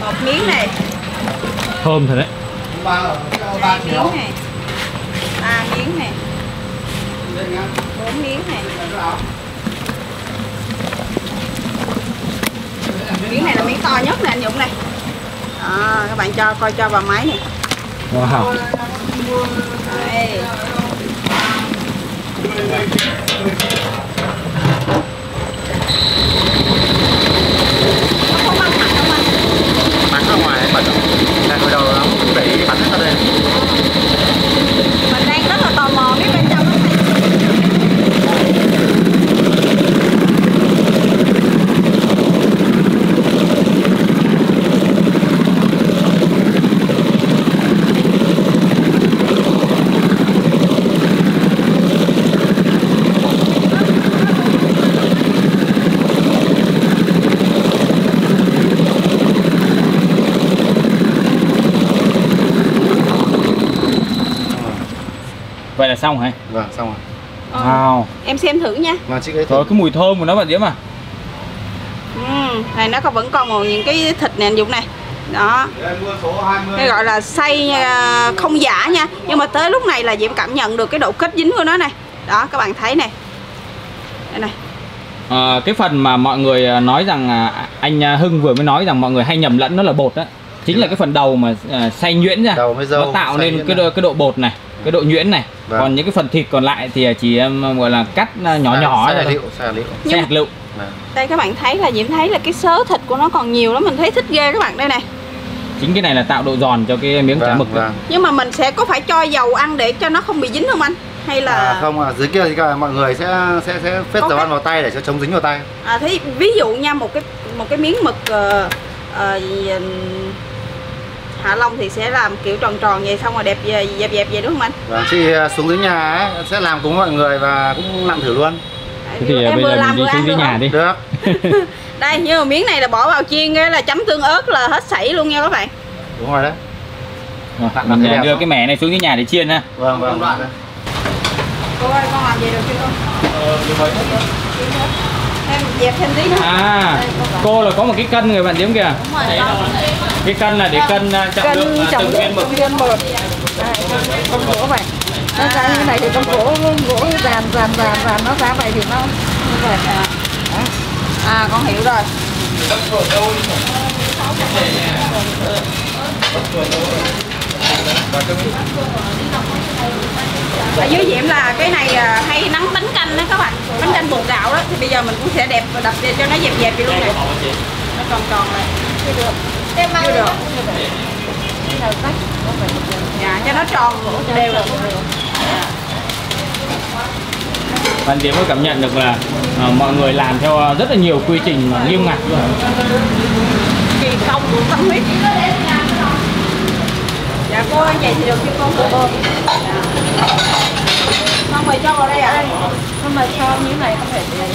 một miếng này, thơm thật đấy hai miếng này, ba miếng này, bốn miếng này. Miếng này là miếng to nhất nè anh Dũng này. Đó, các bạn cho coi cho vào máy này. wow Đây. Nó có măng mặn không anh? Bắn ra ngoài bẩn là hồi đầu nó đẩy bắn hết ra đây Mình đang rất là tò mò biết bên trong nó này. vậy là xong hả vâng xong rồi Ờ, wow Em xem thử nha. vâng chị cái rồi cái mùi thơm của nó bạn Diễm à Ừ, này nó còn vẫn còn một những cái thịt anh Dũng này. Đó, em mua số 20 cái gọi là xay à, không giả nha. Nhưng mà tới lúc này là Diễm cảm nhận được cái độ kết dính của nó này. Đó, các bạn thấy nè. Đây này. Ờ, cái phần mà mọi người à, nói rằng à, anh à, Hưng vừa mới nói rằng mọi người hay nhầm lẫn nó là bột đó chính là cái phần đầu mà à, xay nhuyễn ra Đầu dâu, nó tạo nên cái độ, cái độ bột này cái độ nhuyễn này Vâng. còn những cái phần thịt còn lại thì chỉ um, gọi là cắt à, nhỏ nhỏ ra hạt thôi liệu hạt liệu xay hạt lựu Vâng. Đây các bạn thấy là Diễm thấy là cái sớ thịt của nó còn nhiều lắm Mình thấy thích ghê các bạn đây này chính cái này là tạo độ giòn cho cái miếng chả vâng, mực đấy. vâng. Nhưng mà mình sẽ có phải cho dầu ăn để cho nó không bị dính không anh? Hay là À, không à, dưới kia thì cả mọi người sẽ sẽ sẽ phết dầu cái- ăn vào tay để cho chống dính vào tay à, thí, ví dụ nha một cái một cái miếng mực ờ, ờ, gì, ờ, Hạ Long thì sẽ làm kiểu tròn tròn vậy xong rồi đẹp về- dẹp dẹp vậy đúng không anh? Vâng, chị à, xuống dưới nhà ấy, sẽ làm cùng mọi người và cũng làm thử luôn. Thế thì à, bây giờ mình đi xuống dưới nhà đi. Được. Đây nhưng mà miếng này là bỏ vào chiên cái là chấm tương ớt là hết sảy luôn nha các bạn. Đúng rồi đấy. Mình làm à, đẹp đưa không? cái mẻ này xuống dưới nhà để chiên ha. Vâng vâng vâng. Cô ơi con làm vậy được chưa? Con? Thêm dẹp thêm tí nữa. À cô là có một cái cân người bạn Diễm kìa. Rồi con cái cân là để cân à, trọng lượng à, từng viên mực viên một. Con gỗ vậy nó ra như này thì con gỗ gỗ dàn dàn dàn dàn nó ra vậy thì nó như vậy. À. À con hiểu rồi Ở dưới diễm là cái này à, hay nắng bánh canh đó các bạn. Bánh canh bột gạo đó. Thì bây giờ mình cũng sẽ đẹp và đập để cho nó dẹp dẹp vậy luôn này Nó tròn tròn này Chưa được. Chưa được. Dạ cho nó tròn đều. được bạn Diễm có cảm nhận được là à, mọi người làm theo rất là nhiều quy trình mà nghiêm ngặt luôn. Kỳ công của tâm huyết dạ cô ơi vậy thì được chưa con cô không mời cho vào đây ạ nhưng mà cho như này không phải để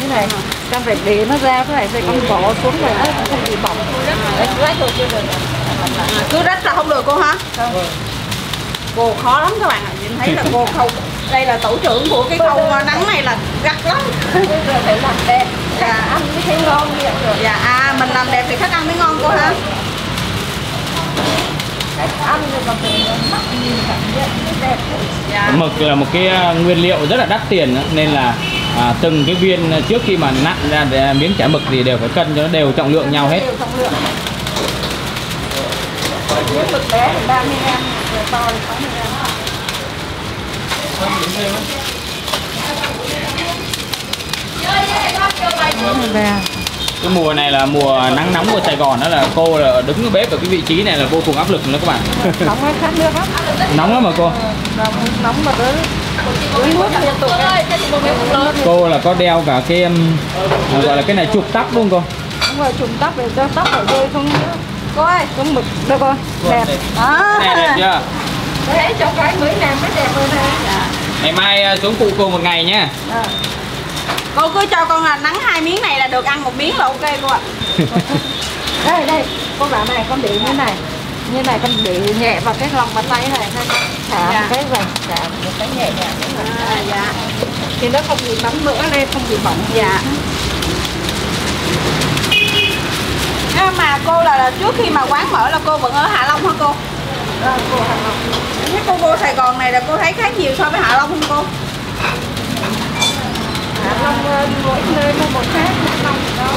như này con phải để nó ra cái này phải con bỏ xuống rồi nó không bị bỏng. Đấy rách rồi chưa được. À, cứ rách là không được cô hả? Cô khó lắm các bạn ạ nhìn thấy là cô không đây là tổ trưởng của cái khâu nắng này là gắt lắm. Phải làm đẹp. Dạ ăn mới thấy ngon dạ à mình làm đẹp thì khách ăn mới ngon cô hả khách ăn rồi còn phải mắt nhìn cảm nhận cái đẹp dạ mực là một cái à, nguyên liệu rất là đắt tiền nên là à, từng cái viên trước khi mà nặn ra để miếng chả mực thì đều phải cân cho nó đều trọng lượng nhau hết miếng mực bé thì 30 gram to thì 60 gram Ba cái mùa này là mùa nắng nóng của Sài Gòn đó là cô là đứng ở bếp ở cái vị trí này là vô cùng áp lực nữa các bạn. Nóng hay khát nước lắm. Nóng lắm mà cô? Nóng nóng mà tới cô là có đeo cả cái um, à, gọi là cái này chụp tóc luôn cô. Đúng rồi trùm tóc để cho tóc phải rơi xuống cô ơi. xuống mực. Được không đẹp. À. này đẹp chưa? Đấy cho cái mới làm mới đẹp hơn này ngày mai à, xuống phụ cô một ngày nhá à. Cô cứ cho con là nắng hai miếng này là được ăn một miếng là ok cô ạ đây đây con bảo này con để như này như này con để nhẹ vào cái lòng bàn tay này thả Dạ. cái vành thả một cái nhẹ vậy. à, dạ thì nó không bị bắn mỡ lên không bị bỏng dạ À, mà cô là, là trước khi mà quán mở là cô vẫn ở Hạ Long hả cô? à, cô Hà Nội. Cái cô vô Sài Gòn này là cô thấy khác nhiều so với Hạ Long không cô? Ờ, mỗi nơi nó một khác Long nó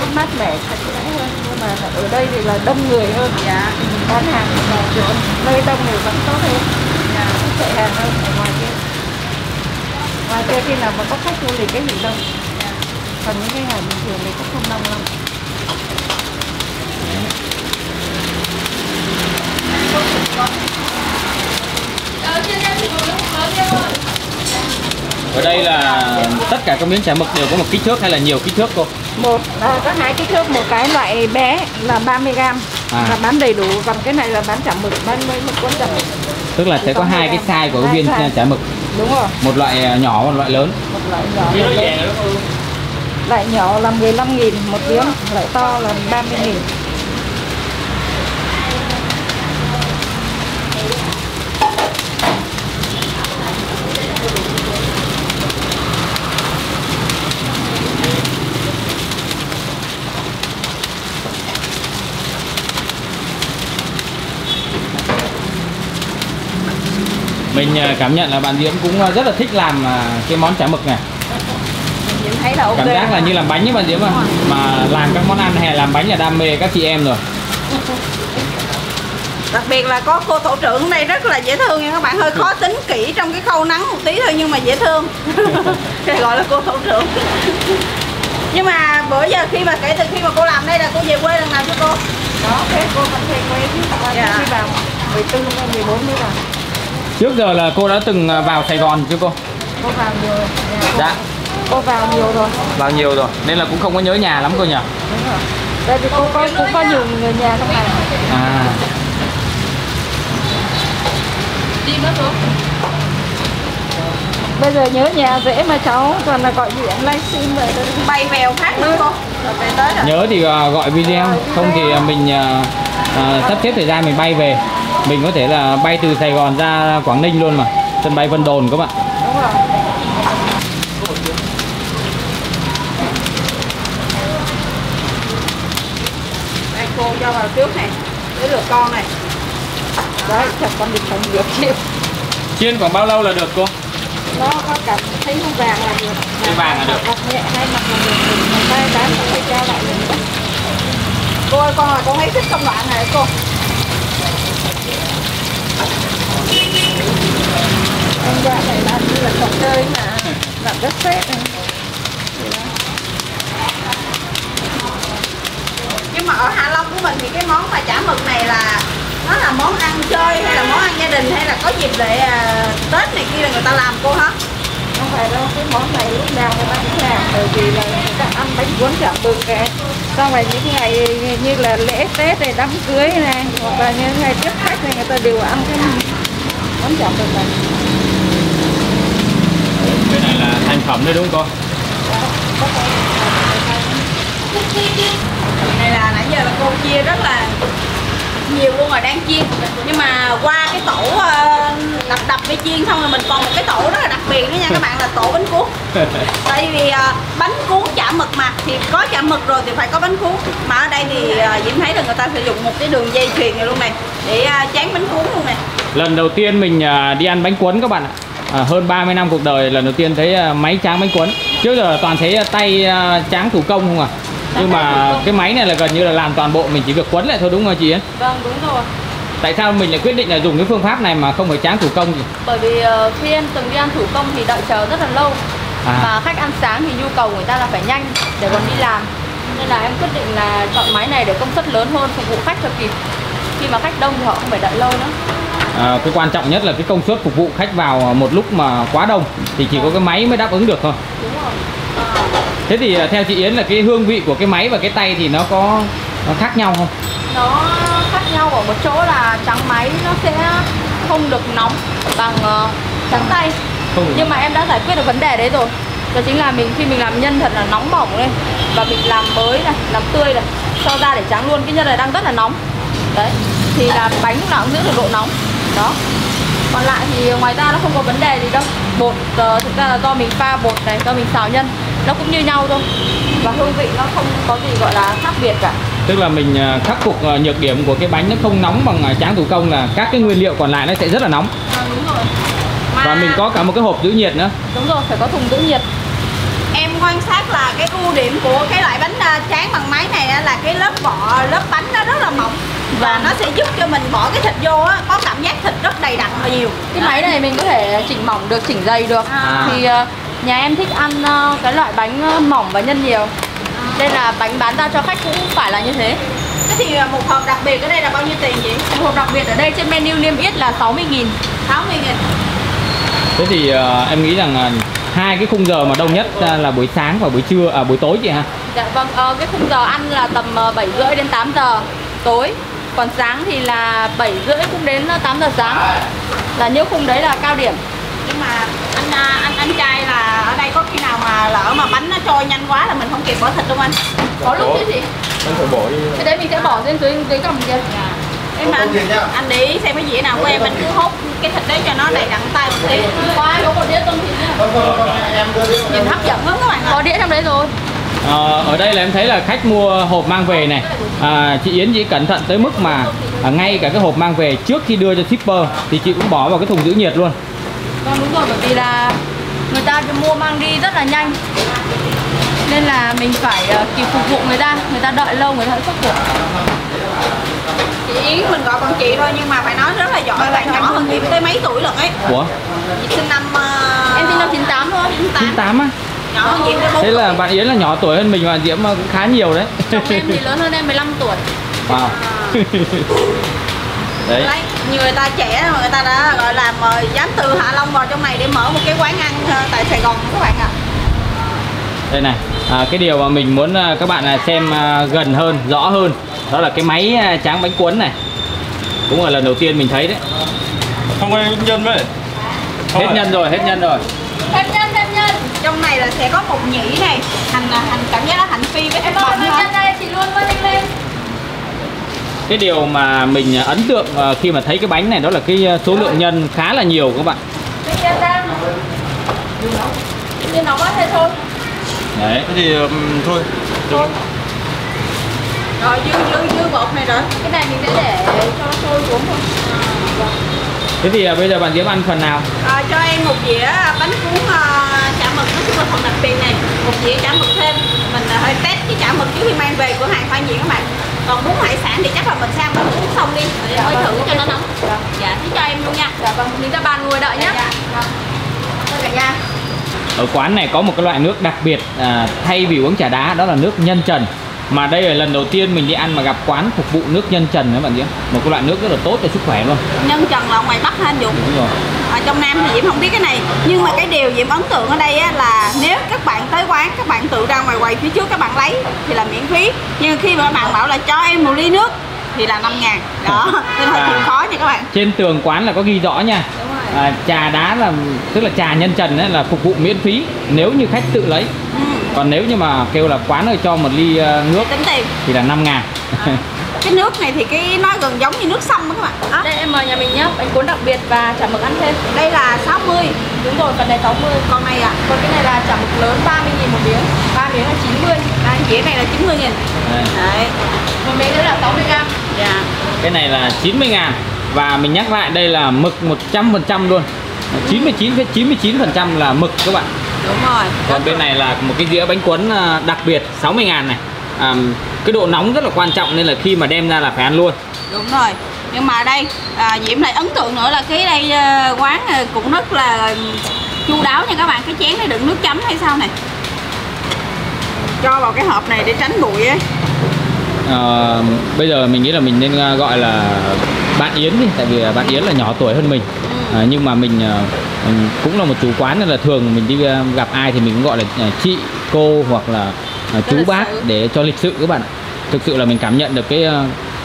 nó mát mẻ sạch sẽ hơn nhưng mà ở đây thì là đông người hơn Dạ bán hàng thì là chỗ nơi đông người vẫn tốt hơn nó chạy hàng hơn ở ngoài kia ngoài kia khi nào mà có khách du lịch cái gì đông còn những cái ngày bình thường thì cũng không đông lắm ở đây là tất cả các miếng chả mực đều có một kích thước hay là nhiều kích thước cô? Một à, có hai kích thước một cái loại bé là 30 gram. À. là bán đầy đủ còn cái này là bán chả mực bán mấy một cuốn chả mực. Tức là sẽ có hai cái size của cái viên size. chả mực. Đúng rồi. Một loại à, nhỏ một loại lớn. Một loại nhỏ một loại lớn. loại nhỏ là 15 nghìn một miếng loại to là 30 nghìn mình à, cảm nhận là bạn Diễm cũng à, rất là thích làm à, cái món chả mực này thấy là ok cảm giác là như làm bánh với bạn Diễm à. mà làm các món ăn hay là làm bánh là đam mê các chị em rồi Đặc biệt là có cô tổ trưởng đây rất là dễ thương nha các bạn Hơi khó tính kỹ trong cái khâu nắng một tí thôi nhưng mà dễ thương gọi là cô tổ trưởng Nhưng mà bữa giờ khi mà kể từ khi mà cô làm đây là cô về quê lần nào chưa cô? đó thế cô vẫn về quê chứ Dạ. dạ. đi vào 14 hay 14 mới vào trước giờ là cô đã từng à, vào Sài Gòn chưa cô? Cô vào nhiều rồi. Nhà cô, dạ. Cô vào nhiều rồi. Vào nhiều rồi nên là cũng không có nhớ nhà lắm cô nhỉ? Đúng rồi. Tại vì cô có cũng có nhiều người nhà trong này à. Bây giờ nhớ nhà dễ mà cháu còn là gọi điện livestream về Bay vèo phát nữa cô. Rồi về tới rồi. Nhớ thì à, gọi video không thì à, mình à, sắp xếp thời gian mình bay về mình có thể là bay từ Sài Gòn ra Quảng Ninh luôn mà. Sân bay Vân Đồn các bạn. Đúng rồi. Đây cô cho vào trước này. Để lượt con này. Đấy chồng con được chồng được chịu. Chiên khoảng bao lâu là được cô? Nó có cả thấy nó vàng là được. Thấy vàng là được. Đặt nhẹ hai mặt là được. Người ta bán nó phải trao lại. Nữa Cô ơi con là con thấy thích công đoạn này cô đoạn này là như là trò chơi mà làm rất phết này. Nhưng mà ở Hạ Long của mình thì cái món mà chả mực này là nó là món ăn chơi hay là món ăn gia đình hay là có dịp để à, tết này kia là người ta làm cô hả không phải đâu cái món này lúc nào người ta cũng làm bởi vì là người ta ăn bánh cuốn chả mực kìa xong rồi những ngày như là lễ tết này đám cưới này hoặc là những ngày tiếp khách này người ta đều ăn cái món chả mực này cái này là thành phẩm đấy đúng không cô? Này là nãy giờ là cô chia rất là nhiều luôn rồi đang chiên. Nhưng mà qua cái tổ ờ, đập đập với chiên xong rồi mình còn một cái tổ rất là đặc biệt nữa nha các bạn là tổ bánh cuốn. Tại vì ờ, bánh cuốn chả mực mà thì có chả mực rồi thì phải có bánh cuốn. Mà ở đây thì uh, diễm thấy là người ta sử dụng một cái đường dây chuyền này luôn này để uh, chán bánh cuốn luôn này. Lần đầu tiên mình đi ăn bánh cuốn các bạn ạ à, hơn 30 năm cuộc đời lần đầu tiên thấy à, máy tráng bánh cuốn. Trước giờ toàn thấy à, tay à, tráng thủ công không à nhưng mà cái máy này là gần như là làm toàn bộ mình chỉ việc quấn lại thôi đúng không chị Yến? Vâng đúng rồi. Tại sao mình lại quyết định là dùng cái phương pháp này mà không phải tráng thủ công gì? Bởi vì ờ, khi em từng đi ăn thủ công thì đợi chờ rất là lâu. À. Mà khách ăn sáng thì nhu cầu người ta là phải nhanh để còn đi làm. Nên là em quyết định là chọn máy này để công suất lớn hơn phục vụ khách cho kịp. Khi mà khách đông thì họ không phải đợi lâu nữa À, cái quan trọng nhất là cái công suất phục vụ khách vào một lúc mà quá đông thì chỉ có cái máy mới đáp ứng được thôi. Thế thì à, theo chị Yến là cái hương vị của cái máy và cái tay thì nó có nó khác nhau không? Nó khác nhau ở một chỗ là trắng máy nó sẽ không được nóng bằng ờ, trắng tay Không. Nhưng mà em đã giải quyết được vấn đề đấy rồi Đó chính là mình khi mình làm nhân thật là nóng bỏng lên Và mình làm mới này, làm tươi này Cho ra để tráng luôn, cái nhân này đang rất là nóng Đấy, thì là bánh lúc nào cũng giữ được độ nóng Đó. Còn lại thì ngoài ra nó không có vấn đề gì đâu. Bột, ờ, thực ra là do mình pha bột này, do mình xào nhân Nó cũng như nhau thôi. Và hương vị nó không có gì gọi là khác biệt cả. Tức là mình à, khắc phục à, nhược điểm của cái bánh nó không nóng bằng à, tráng thủ công là các cái nguyên liệu còn lại nó sẽ rất là nóng. À, đúng rồi. Mà và mình có cả một cái hộp giữ nhiệt nữa. đúng rồi phải có thùng giữ nhiệt. Em quan sát là cái ưu điểm của cái loại bánh tráng bằng máy này á, là cái lớp vỏ lớp bánh nó rất là mỏng và nó sẽ giúp cho mình bỏ cái thịt vô á, có cảm giác thịt rất đầy đặn và nhiều. Cái máy này mình có thể chỉnh mỏng được chỉnh dày được. À. thì ờ, nhà em thích ăn ờ, cái loại bánh ờ, mỏng và nhân nhiều. Nên là bánh bán ra cho khách cũng phải là như thế. Thế thì à, một hộp đặc biệt ở đây là bao nhiêu tiền chị? Một hộp đặc biệt ở đây trên menu niêm yết là 60 nghìn. 60 nghìn. Thế thì à, em nghĩ rằng à, hai cái khung giờ mà đông nhất à, là buổi sáng và buổi trưa à buổi tối chị ha. dạ vâng ờ, cái khung giờ ăn là tầm 7 rưỡi đến 8 giờ tối còn sáng thì là 7 rưỡi cũng đến ờ, 8 giờ sáng. Là những khung đấy là cao điểm. Nhưng mà anh à, anh anh trai là ở đây có khi nào mà lỡ mà bánh nó trôi nhanh quá là mình không kịp bỏ thịt không anh? Có lúc chứ gì? Vẫn phải bỏ đi. Cái đấy mình sẽ bỏ lên dưới dưới cầm kia. Em mà anh, anh để ý xem cái dĩa nào. Của em anh cứ hút cái thịt đấy cho nó đầy đặn tay một tí. Có ai có một đĩa tôm thịt nhá nhìn hấp dẫn lắm các bạn có đĩa trong đấy rồi Ờ, ở đây là em thấy là khách mua hộp mang về này. À, chị Yến chỉ cẩn thận tới mức mà à, ngay cả cái hộp mang về trước khi đưa cho shipper thì chị cũng bỏ vào cái thùng giữ nhiệt luôn. Vâng đúng rồi bởi vì là người ta mua mang đi rất là nhanh nên là mình phải ờ, kịp phục vụ người ta người ta đợi lâu người ta sẽ khắc phục chị Yến mình gọi bằng chị thôi nhưng mà phải nói rất là giỏi bạn nhỏ hơn Diễm tới mấy tuổi lận ấy Ủa? Diễm sinh năm uh, em sinh năm 98 thôi 98 98 á? Nhỏ hơn Diễm tới 4 Thế là bạn Yến là nhỏ tuổi hơn mình và Diễm cũng khá nhiều đấy. chồng em thì lớn hơn em 15 tuổi. Wow. đấy. Đấy, nhiều người ta trẻ mà người ta đã gọi là mời dám từ Hạ Long vào trong này để mở một cái quán ăn ờ, tại Sài Gòn các bạn ạ. Đây này à, cái điều mà mình muốn à, các bạn là xem à, gần hơn rõ hơn đó là cái máy à, tráng bánh cuốn này. Cũng là lần đầu tiên mình thấy đấy. Không có nhân với. Hết nhân rồi hết nhân rồi thêm nhân thêm nhân trong này là sẽ có một nhĩ này hành là hành cảm giác là hành phi với em ơi nhân đây chị luôn nhanh lên. Cái điều mà mình ấn tượng à, khi mà thấy cái bánh này đó là cái à, số lượng nhân khá là nhiều các bạn. Nhưng nó thế thôi. Đấy. Thế thì um, thôi. Thôi. Rồi dư dư dư bột này rồi. Cái này mình sẽ để cho nó sôi xuống thôi. Thế thì à, bây giờ bạn Diễm ăn phần nào? Ờ, cho em một dĩa bánh cuốn mực đặc biệt này một dĩa chả mực thêm. Mình uh, hơi test cái chả mực trước khi mang về cửa hàng khoa diện các bạn. Còn bún hải sản thì chắc là mình sang bánh cuốn xong đi. Dạ, mới thử cho nó nóng. Dạ. dạ thế cho em luôn nha. Dạ vâng. Mình ra bàn ngồi đợi nhé Dạ. Thôi cả nhà ở quán này có một cái loại nước đặc biệt à, thay vì uống trà đá đó là nước nhân trần mà đây là lần đầu tiên mình đi ăn mà gặp quán phục vụ nước nhân trần đó bạn nhé. Một cái loại nước rất là tốt cho sức khỏe luôn. Nhân trần là ngoài bắc ha anh dũng? Đúng rồi. Ở trong nam thì diễm không biết cái này. Nhưng mà cái điều diễm ấn tượng ở đây á, là nếu các bạn tới quán các bạn tự ra ngoài quầy phía trước các bạn lấy thì là miễn phí. Nhưng khi mà các bạn bảo là cho em một ly nước thì là 5 ngàn. Đó nên hơi À. chịu khó nha các bạn. trên tường quán là có ghi rõ nha. À, trà đá là tức là trà nhân trần ấy là phục vụ miễn phí nếu như khách tự lấy. Ừ. còn nếu như mà kêu là quán ơi cho một ly ờ, nước tính tiền. thì là 5 ngàn. Cái nước này thì cái nó gần giống như nước sâm đó các bạn đó. Đây em mời nhà mình nhá, bánh cuốn đặc biệt và chả mực ăn thêm. Đây là 60 Đúng rồi, phần này 60 con này à Còn cái này là chả mực lớn 30 nghìn một miếng. 3 miếng là 90 đây dĩa này là 90 nghìn. Đây. đấy. Một miếng nữa là 60 gram. Dạ. Cái này là 90 ngàn. Và mình nhắc lại đây là mực 100% luôn. 99,99% là mực các bạn đúng rồi. Còn bên này là một cái dĩa bánh cuốn à, đặc biệt 60 ngàn này. À, cái độ nóng rất là quan trọng nên là khi mà đem ra là phải ăn luôn. Đúng rồi. Nhưng mà đây à, diễm lại ấn tượng nữa là cái đây à, quán à, cũng rất là chu đáo nha các bạn. Cái chén này đựng nước chấm hay sao này cho vào cái hộp này để tránh bụi ấy. Ờ, bây giờ mình nghĩ là mình nên à, gọi là bạn Yến đi tại vì à, bạn Yến là nhỏ tuổi hơn mình à, nhưng mà mình, à, mình cũng là một chủ quán nên là thường mình đi à, gặp ai thì mình cũng gọi là chị cô hoặc là chú bác để cho lịch sự các bạn ạ. Thực sự là mình cảm nhận được cái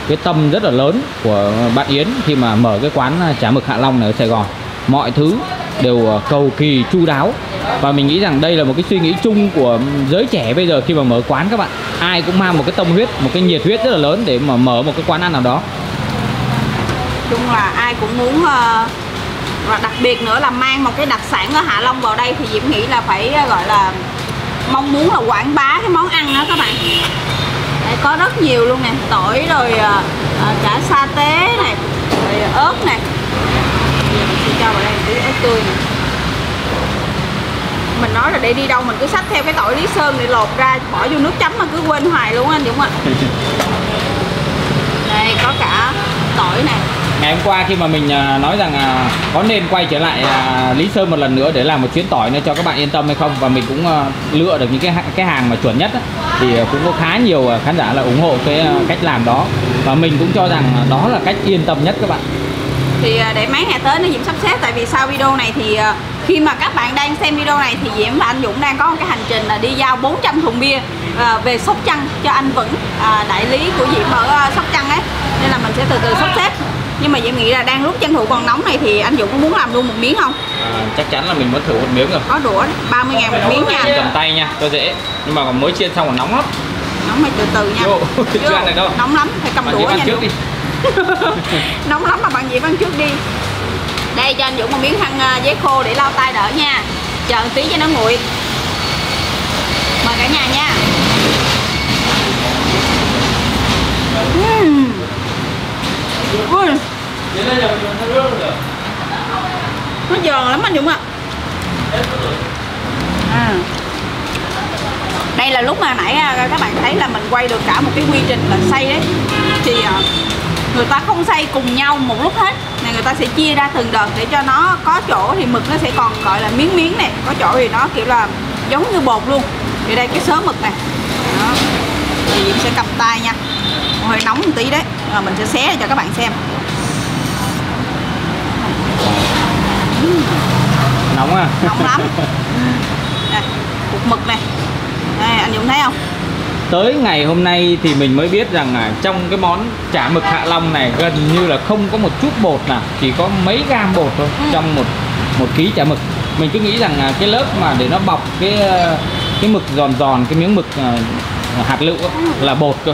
cái tâm rất là lớn của bạn Yến khi mà mở cái quán chả mực Hạ Long này ở Sài Gòn. Mọi thứ đều cầu kỳ chu đáo. Và mình nghĩ rằng đây là một cái suy nghĩ chung của giới trẻ bây giờ khi mà mở quán các bạn. Ai cũng mang một cái tâm huyết một cái nhiệt huyết rất là lớn để mà mở một cái quán ăn nào đó. Chung là ai cũng muốn ờ, và đặc biệt nữa là mang một cái đặc sản ở Hạ Long vào đây thì Diễm nghĩ là phải ờ, gọi là mong muốn là quảng bá cái món ăn đó các bạn. Đây có rất nhiều luôn nè tỏi rồi ờ, cả sa tế này rồi ớt Bây giờ mình sẽ cho vào đây một tí ớt tươi này mình nói là để đi đâu mình cứ xách theo cái tỏi lý sơn để lột ra bỏ vô nước chấm mà cứ quên hoài luôn anh Dũng ạ? Đây có cả ngày hôm qua khi mà mình à, nói rằng à, có nên quay trở lại à, Lý Sơn một lần nữa để làm một chuyến tỏi nữa cho các bạn yên tâm hay không? Và mình cũng lựa được những cái cái hàng mà chuẩn nhất thì cũng có khá nhiều khán giả là ủng hộ cái cách làm đó. Và mình cũng cho rằng đó là cách yên tâm nhất các bạn. Thì để mấy ngày tới nó Diễm sắp xếp, tại vì sau video này thì khi mà các bạn đang xem video này thì Diễm và anh Dũng đang có một cái hành trình là đi giao 400 thùng bia về Sóc Trăng cho anh Vững đại lý của Diễm ở Sóc Trăng ấy. Nên là mình sẽ từ từ sắp xếp nhưng mà Diễm nghĩ là đang lúc tranh thủ còn nóng này thì anh Dũng có muốn làm luôn một miếng không? À, chắc chắn là mình muốn thử một miếng rồi. Có đũa 30 ngàn một miếng nha. Cầm tay nha cho dễ. Nhưng mà còn mới chiên xong còn nóng lắm. Nóng mày từ từ nha. Vô, chưa ăn được đâu. nóng lắm phải cầm bạn đũa nha trước đi. Nóng lắm mà bạn Diễm ăn trước đi. Đây cho anh Dũng một miếng khăn à, giấy khô để lau tay đỡ nha. Chờ một tí cho nó nguội. Mời cả nhà nha. Uhm. Ui, nó giòn lắm anh Dũng ạ. À. đây là lúc mà nãy à, các bạn thấy là mình quay được cả một cái quy trình là xay đấy. Thì à, người ta không xay cùng nhau một lúc hết. Này người ta sẽ chia ra từng đợt để cho nó có chỗ thì mực nó sẽ còn gọi là miếng miếng này có chỗ thì nó kiểu là giống như bột luôn. Thì đây cái sớ mực này. Đó. Thì sẽ cầm tay nha hơi nóng một tí đấy. Rồi mình sẽ xé cho các bạn xem. Nóng à? Nóng lắm. Đây, cục mực này. Đây anh Dũng thấy không? Tới ngày hôm nay thì mình mới biết rằng là trong cái món chả mực hạ long này gần như là không có một chút bột nào chỉ có mấy gam bột thôi Ừ. trong một một ký chả mực. Mình cứ nghĩ rằng là cái lớp mà để nó bọc cái ờ, cái mực giòn giòn cái miếng mực ờ, hạt lựu á, là bột cơ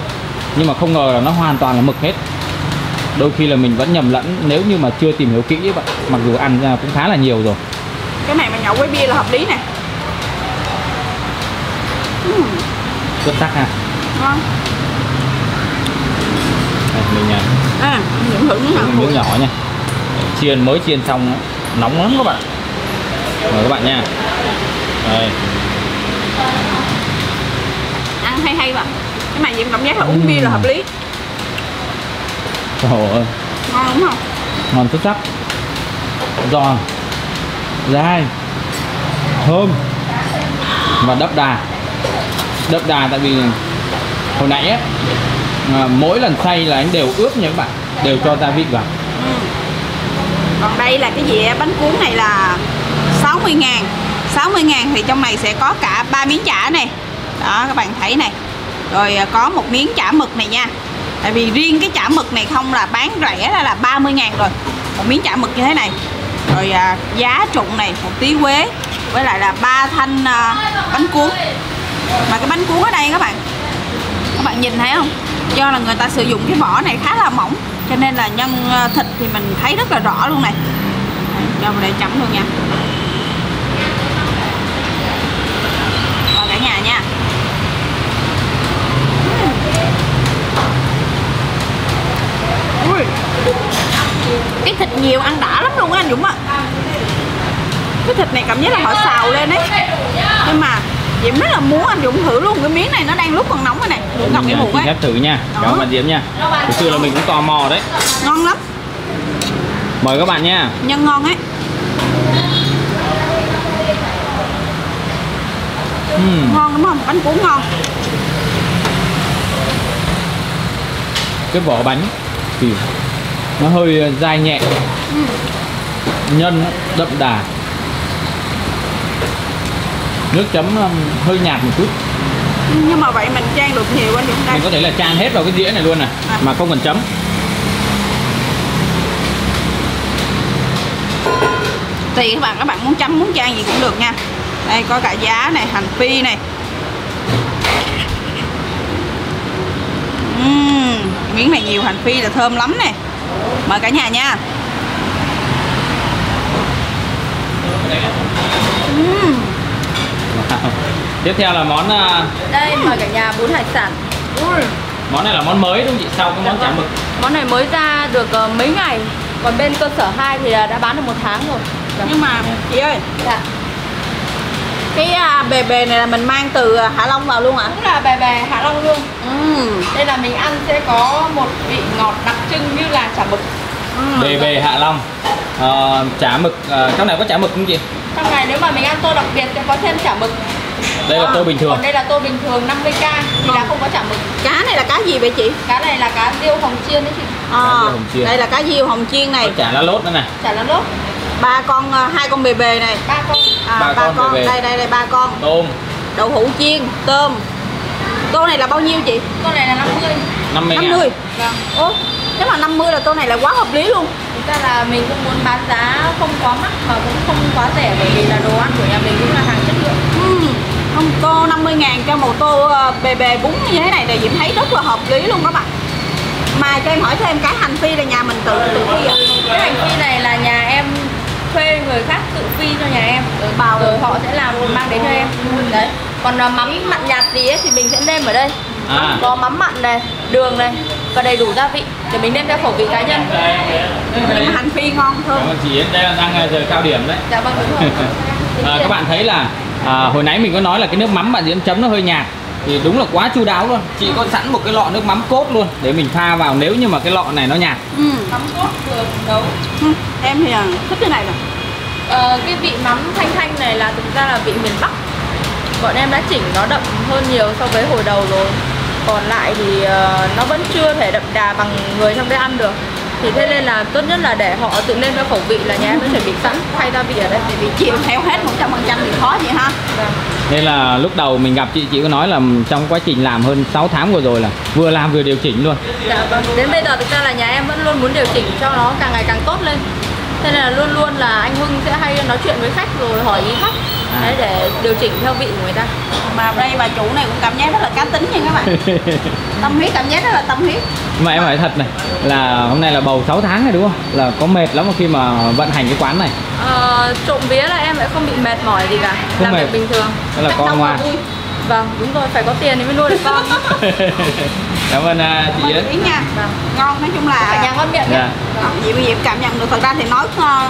nhưng mà không ngờ là nó hoàn toàn là mực hết. Đôi khi là mình vẫn nhầm lẫn nếu như mà chưa tìm hiểu kỹ bạn. Mặc dù ăn ra cũng khá là nhiều rồi. Cái này mà nhậu với bia là hợp lý nè. Uhm, rất sắc ha. Ngon. Đây, mình à, à anh Dũng thử miếng nhỏ nha. Chiên mới chiên xong nóng lắm các bạn. Mời các bạn nha. Đây. Ăn hay hay bạn cái này Diễm cảm giác là uống bia là hợp lý. Trời ơi. Ngon đúng không? Ngon xuất sắc. Giòn. Dai thơm. Và đậm đà. Đậm đà tại vì hồi nãy á à, mỗi lần xay là anh đều ướp nha các bạn. Đều cho gia vị vào. Ừ. Còn đây là cái dĩa bánh cuốn này là 60 ngàn. 60 ngàn thì trong này sẽ có cả ba miếng chả này. Đó các bạn thấy này rồi à, có một miếng chả mực này nha. Tại vì riêng cái chả mực này không là bán rẻ là, là 30 ngàn rồi. Một miếng chả mực như thế này. Rồi à, giá trụng này một tí quế. Với lại là ba thanh à, bánh cuốn. Mà cái bánh cuốn ở đây các bạn Các bạn nhìn thấy không? Do là người ta sử dụng cái vỏ này khá là mỏng Cho nên là nhân à, thịt thì mình thấy rất là rõ luôn này. Cho vào đây chấm luôn nha. Và cả nhà nha Ui. Cái thịt nhiều ăn đã lắm luôn á anh Dũng ạ. Cái thịt này cảm giác là họ xào lên đấy Nhưng mà Diễm rất là muốn anh Dũng thử luôn Cái miếng này nó đang lúc còn nóng rồi này cầm cái ấy phép thử nha. Cảm ơn bạn Diễm nha. Thực sự là mình cũng tò mò đấy. Ngon lắm. Mời các bạn nha. Nhân ngon ấy. Ừm, Ngon đúng không? Bánh cuốn ngon. Cái vỏ bánh thì nó hơi dai nhẹ. Nhân nó đậm đà. Nước chấm hơi nhạt một chút. Nhưng mà vậy mình chan được nhiều anh Dũng đây mình có thể là chan hết vào cái dĩa này luôn này À. mà không cần chấm. Tùy các bạn các bạn muốn chấm muốn chan gì cũng được nha. Đây có cả giá này hành phi này. Ừm, miếng này nhiều hành phi là thơm lắm nè mời cả nhà nha. Ừm, tiếp theo là món à, Đây mời cả nhà bún hải sản. Món này là món mới đúng không chị? Sau cái món chả mực? Món này mới ra được ờ, mấy ngày. Còn bên cơ sở 2 thì là đã bán được một tháng rồi. Nhưng mà chị ơi Dạ cái à, bề bề này là mình mang từ à, Hạ Long vào luôn ạ. Cũng là bè bè Hạ Long luôn. Ừm, Đây là mình ăn sẽ có một vị ngọt đặc trưng như là chả mực. Ừm. bề bề hạ long. Ờ, chả mực ờ, trong này có chả mực không chị? Trong này nếu mà mình ăn tô đặc biệt sẽ có thêm chả mực. Đây là tô bình thường. Còn đây là tô bình thường 50k thì là không có chả mực. Cá này là cá gì vậy chị? Cá này là cá riêu hồng chiên đấy chị. À, diêu hồng chiên. đây là cá diêu hồng chiên này. Có chả lá lốt nữa này Chả lá lốt ba con à, hai con bề bề này. Ba con. À, Ba ba, con con, bề. Bề. đây đây đây ba con. Tôm. Đậu hũ chiên tôm. Tô này là bao nhiêu chị? Tô này là 50 50 50 ngàn. Vâng. Ủa, nếu mà 50 là tô này là quá hợp lý luôn. Thực ra là mình cũng muốn bán giá không quá mắc mà cũng không quá rẻ bởi vì là đồ ăn của nhà mình cũng là hàng chất lượng. Ừm, không tô 50 ngàn cho một tô ờ, bề bề bún như thế này thì Diễm thấy rất là hợp lý luôn các bạn. Mà cho em hỏi thêm cái hành phi là nhà mình tự tự phi à? Cái hành phi này là nhà thuê người khác tự phi cho nhà em. Rồi, Bao. rồi họ sẽ làm mang đến cho em. Đấy còn à, mắm mặn nhạt gì ấy thì mình sẽ nêm ở đây. À. có mắm mặn này đường này và đầy đủ gia vị để mình nêm theo khẩu vị cá nhân. Nhưng mà hành phi ngon thơm chị đây là đang giờ cao điểm đấy. Dạ vâng đúng rồi. À, các bạn thấy là à, hồi nãy mình có nói là cái nước mắm bạn Diễm chấm nó hơi nhạt thì đúng là quá chu đáo luôn. Chị có sẵn một cái lọ nước mắm cốt luôn để mình pha vào nếu như mà cái lọ này nó nhạt. Ừ. mắm cốt vừa nấu. Ừ. em thì là thích cái này nè Ờ, cái vị mắm thanh thanh này là thực ra là vị miền Bắc. Bọn em đã chỉnh nó đậm hơn nhiều so với hồi đầu rồi. Còn lại thì ờ, nó vẫn chưa thể đậm đà bằng người trong đây ăn được Thì thế nên là tốt nhất là để họ tự nêm theo khẩu vị là nhà em đã chuẩn bị sẵn thay gia vị ở đây. Tại vì chịu theo hết 100% thì khó vậy ha. Vâng. nên là lúc đầu mình gặp chị chị có nói là trong quá trình làm hơn 6 tháng vừa rồi là vừa làm vừa điều chỉnh luôn. Dạ vâng, đến bây giờ thực ra là nhà em vẫn luôn muốn điều chỉnh cho nó càng ngày càng tốt lên. Thế nên là luôn luôn là anh Hưng sẽ hay nói chuyện với khách rồi hỏi ý khách À. Đấy để điều chỉnh theo vị của người ta. Mà đây bà chủ này cũng cảm giác rất là cá tính nha các bạn. Tâm huyết cảm giác rất là tâm huyết. Mà em hỏi thật này là hôm nay là bầu 6 tháng này đúng không? Là có mệt lắm khi mà vận hành cái quán này? Ờ, trộm vía là em lại không bị mệt mỏi gì cả. Không Làm mệt. việc bình thường. Đó là Cách con ngoan là Vâng, đúng rồi, phải có tiền thì mới nuôi được con. Cảm ơn à, cảm chị Yến nha. Vâng, ngon nói chung cả nhà là ngon miệng Dạ. nhé Diệp Diệp cảm nhận được. Thật ra thì nói ờ,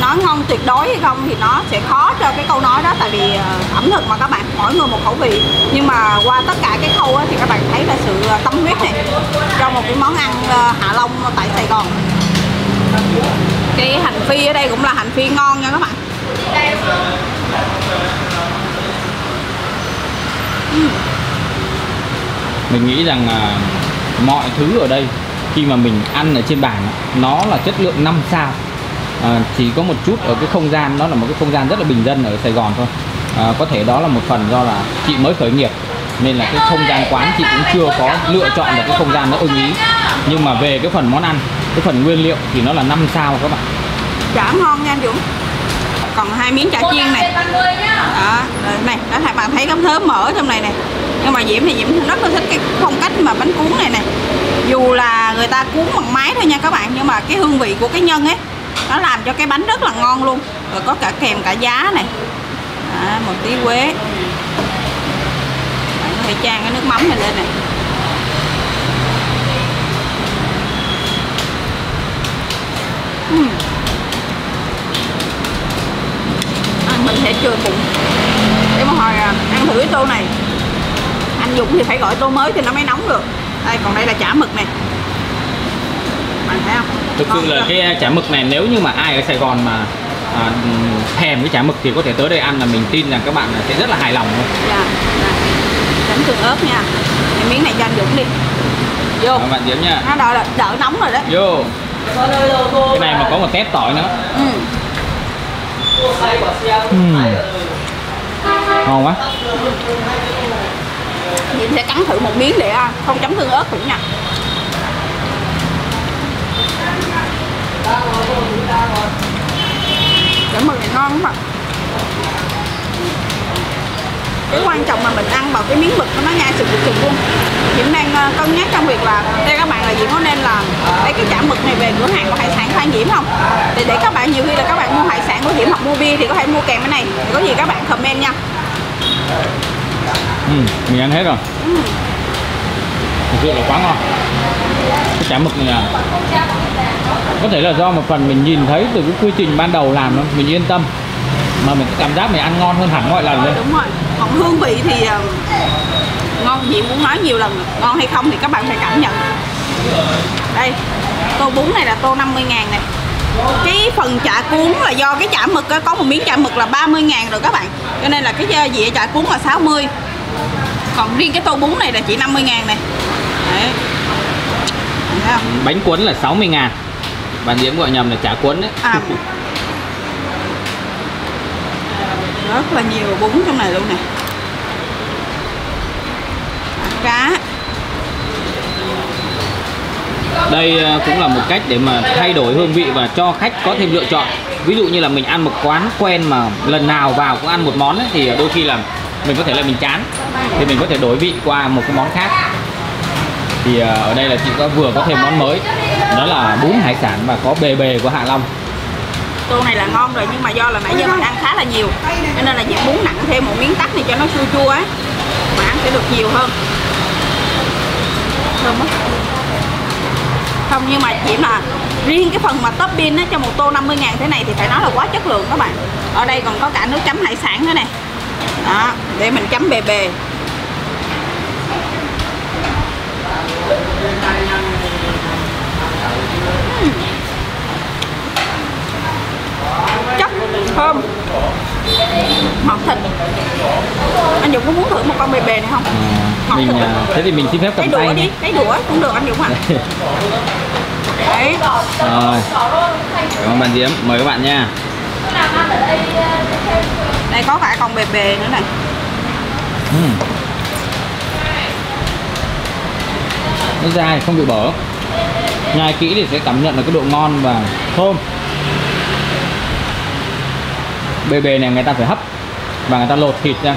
nó ngon tuyệt đối hay không thì nó sẽ khó cho cái câu nói đó, tại vì ờ, ẩm thực mà các bạn mỗi người một khẩu vị. Nhưng mà qua tất cả cái khâu thì các bạn thấy là sự ờ, tâm huyết này trong một cái món ăn ờ, Hạ Long tại Sài Gòn. Cái hành phi ở đây cũng là hành phi ngon nha các bạn. Ừ. Mình nghĩ rằng à, mọi thứ ở đây khi mà mình ăn ở trên bàn nó là chất lượng 5 sao à, chỉ có một chút ở cái không gian nó là một cái không gian rất là bình dân ở Sài Gòn thôi. À, có thể đó là một phần do là chị mới khởi nghiệp nên là cái không gian quán chị cũng chưa có lựa chọn được cái không gian nó ưng ý. Nhưng mà về cái phần món ăn cái phần nguyên liệu thì nó là 5 sao các bạn. Chả ngon nha anh Dũng. Còn hai miếng chả chiên này. đó rồi này đó hai bạn thấy cái thớm mỡ trong này này nhưng mà Diễm thì Diễm rất là thích cái phong cách mà bánh cuốn này này dù là người ta cuốn bằng máy thôi nha các bạn nhưng mà cái hương vị của cái nhân ấy nó làm cho cái bánh rất là ngon luôn. Rồi có cả kèm cả giá này. À, một tí quế. Bạn có thể chan cái nước mắm này lên này. Uhm. ăn mình sẽ chưa bụng. Để mà hồi à, ăn thử cái tô này. Anh dùng thì phải gọi tô mới thì nó mới nóng được. Đây còn đây là chả mực này bạn thấy không? Thực sự là cái chả mực này nếu như mà ai ở Sài Gòn mà à, thèm cái chả mực thì có thể tới đây ăn là mình tin rằng các bạn sẽ rất là hài lòng thôi dạ dạ. chấm tương ớt nha. Cái miếng này cho anh Dũng đi. Vô. Các bạn Diễm nha. Nó đợi là đỡ nóng rồi đó vô. Cái này mà có một tép tỏi nữa. Ừ. Ừm. ngon quá. Diễm sẽ cắn thử một miếng để à, không chấm tương ớt cũng nha chả mực này ngon ạ. Cái quan trọng mà mình ăn vào cái miếng mực nó nhai sực sực sực luôn. Diễm đang ờ, cân nhắc trong việc là đây các bạn là Diễm có nên là lấy cái chả mực này về cửa hàng của hải sản anh Diễm không? Để để các bạn nhiều khi là các bạn mua hải sản của Diễm hoặc mua bia thì có thể mua kèm cái này. Thì có gì các bạn comment nha. Ừm, mình ăn hết rồi. Ừ. thực sự là quá ngon. Cái chả mực này là có thể là do một phần mình nhìn thấy từ cái quy trình ban đầu làm nó mình yên tâm. Mà mình cảm giác mình ăn ngon hơn hẳn mọi lần luôn đúng rồi. Còn hương vị thì ờ, ngon chị muốn nói nhiều lần ngon hay không thì các bạn phải cảm nhận. Đây tô bún này là tô 50 ngàn này. Cái phần chả cuốn là do cái chả mực có một miếng chả mực là 30 ngàn rồi các bạn. Cho nên là cái ờ, dĩa chả cuốn là 60 còn riêng cái tô bún này là chỉ 50 ngàn này đấy. Bánh cuốn là 60 ngàn. Bạn Diễm gọi nhầm là chả cuốn đấy. À. Rất là nhiều bún trong này luôn nè. Cá. Đây ờ, cũng là một cách để mà thay đổi hương vị và cho khách có thêm lựa chọn. Ví dụ như là mình ăn một quán quen mà lần nào vào cũng ăn một món ấy, thì đôi khi là mình có thể là mình chán. Thì mình có thể đổi vị qua một cái món khác thì à, ở đây là chị có vừa có thêm món mới, đó là bún hải sản và có bề bề của Hạ Long. Tô này là ngon rồi, nhưng mà do là nãy giờ mình ăn khá là nhiều, cho nên là chị muốn nặng thêm một miếng tắc này cho nó chua chua ấy, mà ăn sẽ được nhiều hơn. Thơm quá. Không, nhưng mà chỉ là riêng cái phần mà topping á cho một tô 50 ngàn thế này thì phải nói là quá chất lượng các bạn. Ở đây còn có cả nước chấm hải sản nữa nè. Đó, để mình chấm bề bề. Chất thơm. Ngọt thịt. Anh Dũng có muốn thử một con bề bề này không? Ờ, mình ờ, thế thì mình xin phép cầm tay đũa đi nhé cái đũa cũng được anh Dũng ạ. Đấy. Rồi. Cảm ơn bạn Diễm. Mời các bạn nha. Đây có cả con bề bề nữa này. Ừm. Nó dai không bị bở. Nhai kỹ thì sẽ cảm nhận được cái độ ngon và thơm. Bề bề này người ta phải hấp và người ta lột thịt ra,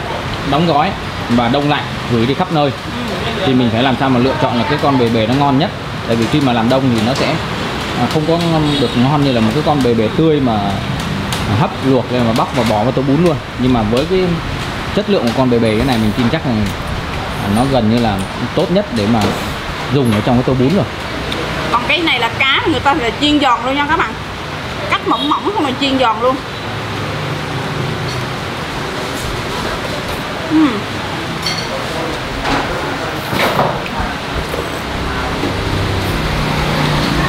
đóng gói và đông lạnh, gửi đi khắp nơi. Thì mình phải làm sao mà lựa chọn là cái con bề bề nó ngon nhất. Tại vì khi mà làm đông thì nó sẽ à, không có được ngon như là một cái con bề bề tươi mà hấp luộc lên mà bóc và bỏ vào tô bún luôn. Nhưng mà với cái chất lượng của con bề bề cái này mình tin chắc là nó gần như là tốt nhất để mà dùng ở trong cái tô bún rồi. Còn cái này là cá, người ta là chiên giòn luôn nha các bạn. Cắt mỏng mỏng không mà chiên giòn luôn. Uhm.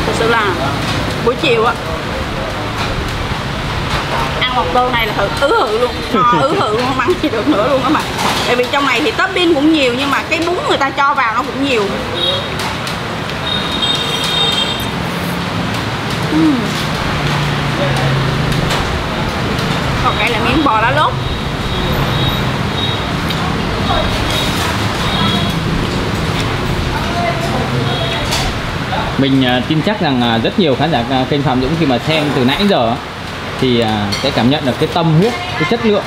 thực sự là buổi chiều á, ăn một tô này là thử ứ hự luôn no ứ hự luôn, không ăn gì được nữa luôn các bạn tại vì trong này thì topping cũng nhiều nhưng mà cái bún người ta cho vào nó cũng nhiều. Uhm. còn đây là miếng bò lá lốt mình à, tin chắc rằng à, rất nhiều khán giả à, kênh Phạm Dũng khi mà xem từ nãy giờ thì sẽ cảm nhận được cái tâm huyết, cái chất lượng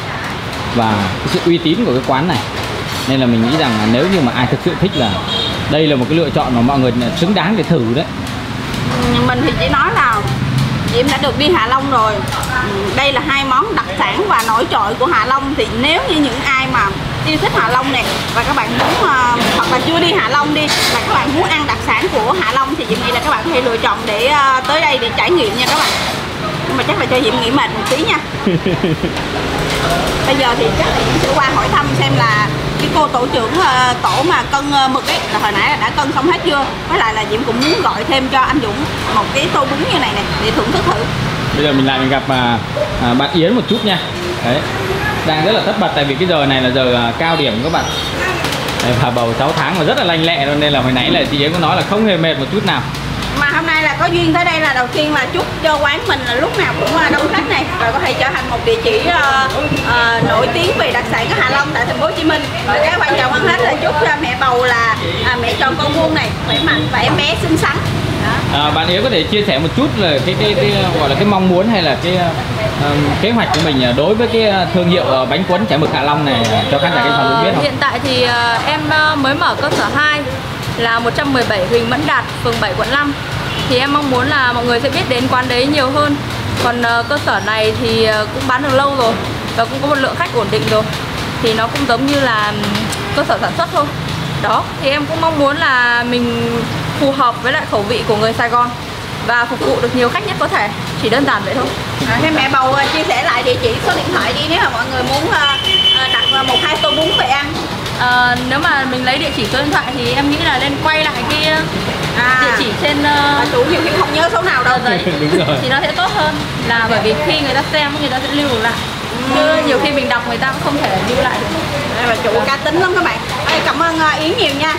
và cái sự uy tín của cái quán này. Nên là mình nghĩ rằng nếu như mà ai thực sự thích là đây là một cái lựa chọn mà mọi người xứng đáng để thử đấy mình thì chỉ nói là Diễm đã được đi Hạ Long rồi. Đây là hai món đặc sản và nổi trội của Hạ Long. Thì nếu như những ai mà yêu thích Hạ Long này Và các bạn muốn, ờ, hoặc là chưa đi Hạ Long đi Và các bạn muốn ăn đặc sản của Hạ Long Thì Diễm nghĩ là các bạn có thể lựa chọn để ờ, tới đây để trải nghiệm nha các bạn. Nhưng mà chắc là cho Diễm nghỉ mệt một tí nha. Bây giờ thì chắc là Diễm sẽ qua hỏi thăm xem là cái cô tổ trưởng ờ, tổ mà cân ờ, mực ấy là hồi nãy là đã cân xong hết chưa với lại là Diễm cũng muốn gọi thêm cho anh Dũng một cái tô bún như này này để thưởng thức thử Bây giờ mình lại mình gặp à, à, bạn Yến một chút nha. Đấy. Đang rất là tất bật tại vì cái giờ này là giờ à, cao điểm các bạn. Đấy, và bầu 6 tháng mà rất là lanh lẹ luôn nên là hồi nãy là chị Yến có nói là không hề mệt một chút nào hôm nay là có duyên tới đây là đầu tiên là chúc cho quán mình là lúc nào cũng ờ, đông khách này và có thể trở thành một địa chỉ ờ, ờ, nổi tiếng về đặc sản của Hạ Long tại thành phố Hồ Chí Minh và cái quan trọng hơn hết là chúc cho mẹ bầu là à, mẹ tròn con vuông này khỏe mạnh và em bé xinh xắn đó. À, bạn Yến có thể chia sẻ một chút là cái cái, cái gọi là cái mong muốn hay là cái à, kế hoạch của mình à, đối với cái thương hiệu à, bánh cuốn chả mực Hạ Long này à, cho khán giả Phạm Dũng biết không? Hiện tại thì ờ, em mới mở cơ sở 2 là 117 Huỳnh Mẫn Đạt, phường 7 quận 5 thì em mong muốn là mọi người sẽ biết đến quán đấy nhiều hơn. Còn uh, cơ sở này thì uh, cũng bán được lâu rồi Và cũng có một lượng khách ổn định rồi. Thì nó cũng giống như là cơ sở sản xuất thôi. Đó, thì em cũng mong muốn là mình phù hợp với lại khẩu vị của người Sài Gòn Và phục vụ được nhiều khách nhất có thể. Chỉ đơn giản vậy thôi. À, thế mẹ bầu ờ, chia sẻ lại địa chỉ số điện thoại đi nếu mà mọi người muốn đặt à, một hai tô bún về ăn. Ờ, nếu mà mình lấy địa chỉ số điện thoại thì em nghĩ là nên quay lại cái ờ, à, địa chỉ trên à, ờ, chủ nhiều khi không nhớ số nào đâu. Đúng rồi. thì nó sẽ tốt hơn. Là bởi vì khi người ta xem người ta sẽ lưu được lại. Chứ nhiều khi mình đọc người ta cũng không thể lưu lại được. Đây là chủ cá tính lắm các bạn. Ê, cảm ơn à, Yến nhiều nha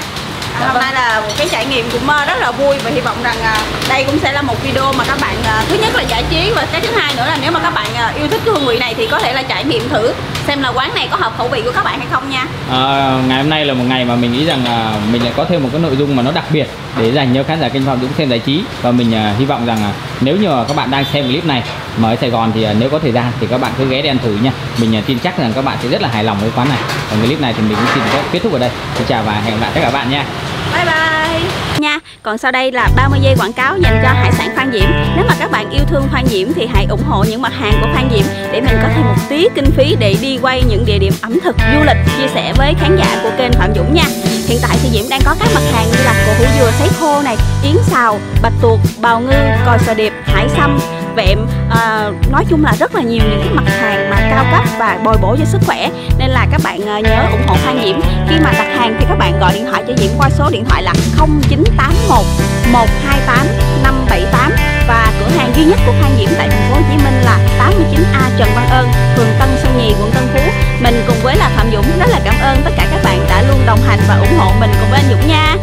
Dạ hôm nay là một cái trải nghiệm cũng ờ, rất là vui và hy vọng rằng ờ, đây cũng sẽ là một video mà các bạn ờ, thứ nhất là giải trí và cái thứ hai nữa là nếu mà các bạn yêu thích cái hương vị này thì có thể là trải nghiệm thử xem là quán này có hợp khẩu vị của các bạn hay không nha. À, ngày hôm nay là một ngày mà mình nghĩ rằng mình lại có thêm một cái nội dung mà nó đặc biệt để dành cho khán giả kênh Phạm Dũng xem giải trí. Và mình à, hy vọng rằng à, nếu như các bạn đang xem clip này mà ở Sài Gòn thì à, nếu có thời gian thì các bạn cứ ghé đi ăn thử nha. Mình à, tin chắc rằng các bạn sẽ rất là hài lòng với quán này. Còn clip này thì mình cũng xin kết thúc ở đây. Xin chào và hẹn gặp lại tất cả các bạn nha bye bye. Nha, còn sau đây là 30 giây quảng cáo dành cho hải sản Phan Diễm. Nếu mà các bạn yêu thương Phan Diễm thì hãy ủng hộ những mặt hàng của Phan Diễm để mình có thêm một tí kinh phí để đi quay những địa điểm ẩm thực, du lịch, chia sẻ với khán giả của kênh Phạm Dũng nha. Hiện tại thì Diễm đang có các mặt hàng như là cổ hủ dừa sấy khô này, yến xào, bạch tuộc, bào ngư, còi sò điệp, hải sâm vẹm à, nói chung là rất là nhiều những cái mặt hàng mà cao cấp và bồi bổ cho sức khỏe nên là các bạn ờ, nhớ ủng hộ Phan Diễm khi mà đặt hàng thì các bạn gọi điện thoại cho Diễm qua số điện thoại là 0981 128 578 và cửa hàng duy nhất của Phan Diễm tại thành phố Hồ Chí Minh là 89A Trần Văn Ơn, phường Tân Sơn Nhì, quận Tân Phú. Mình cùng với là Phạm Dũng rất là cảm ơn tất cả các bạn đã luôn đồng hành và ủng hộ mình cùng với Dũng nha.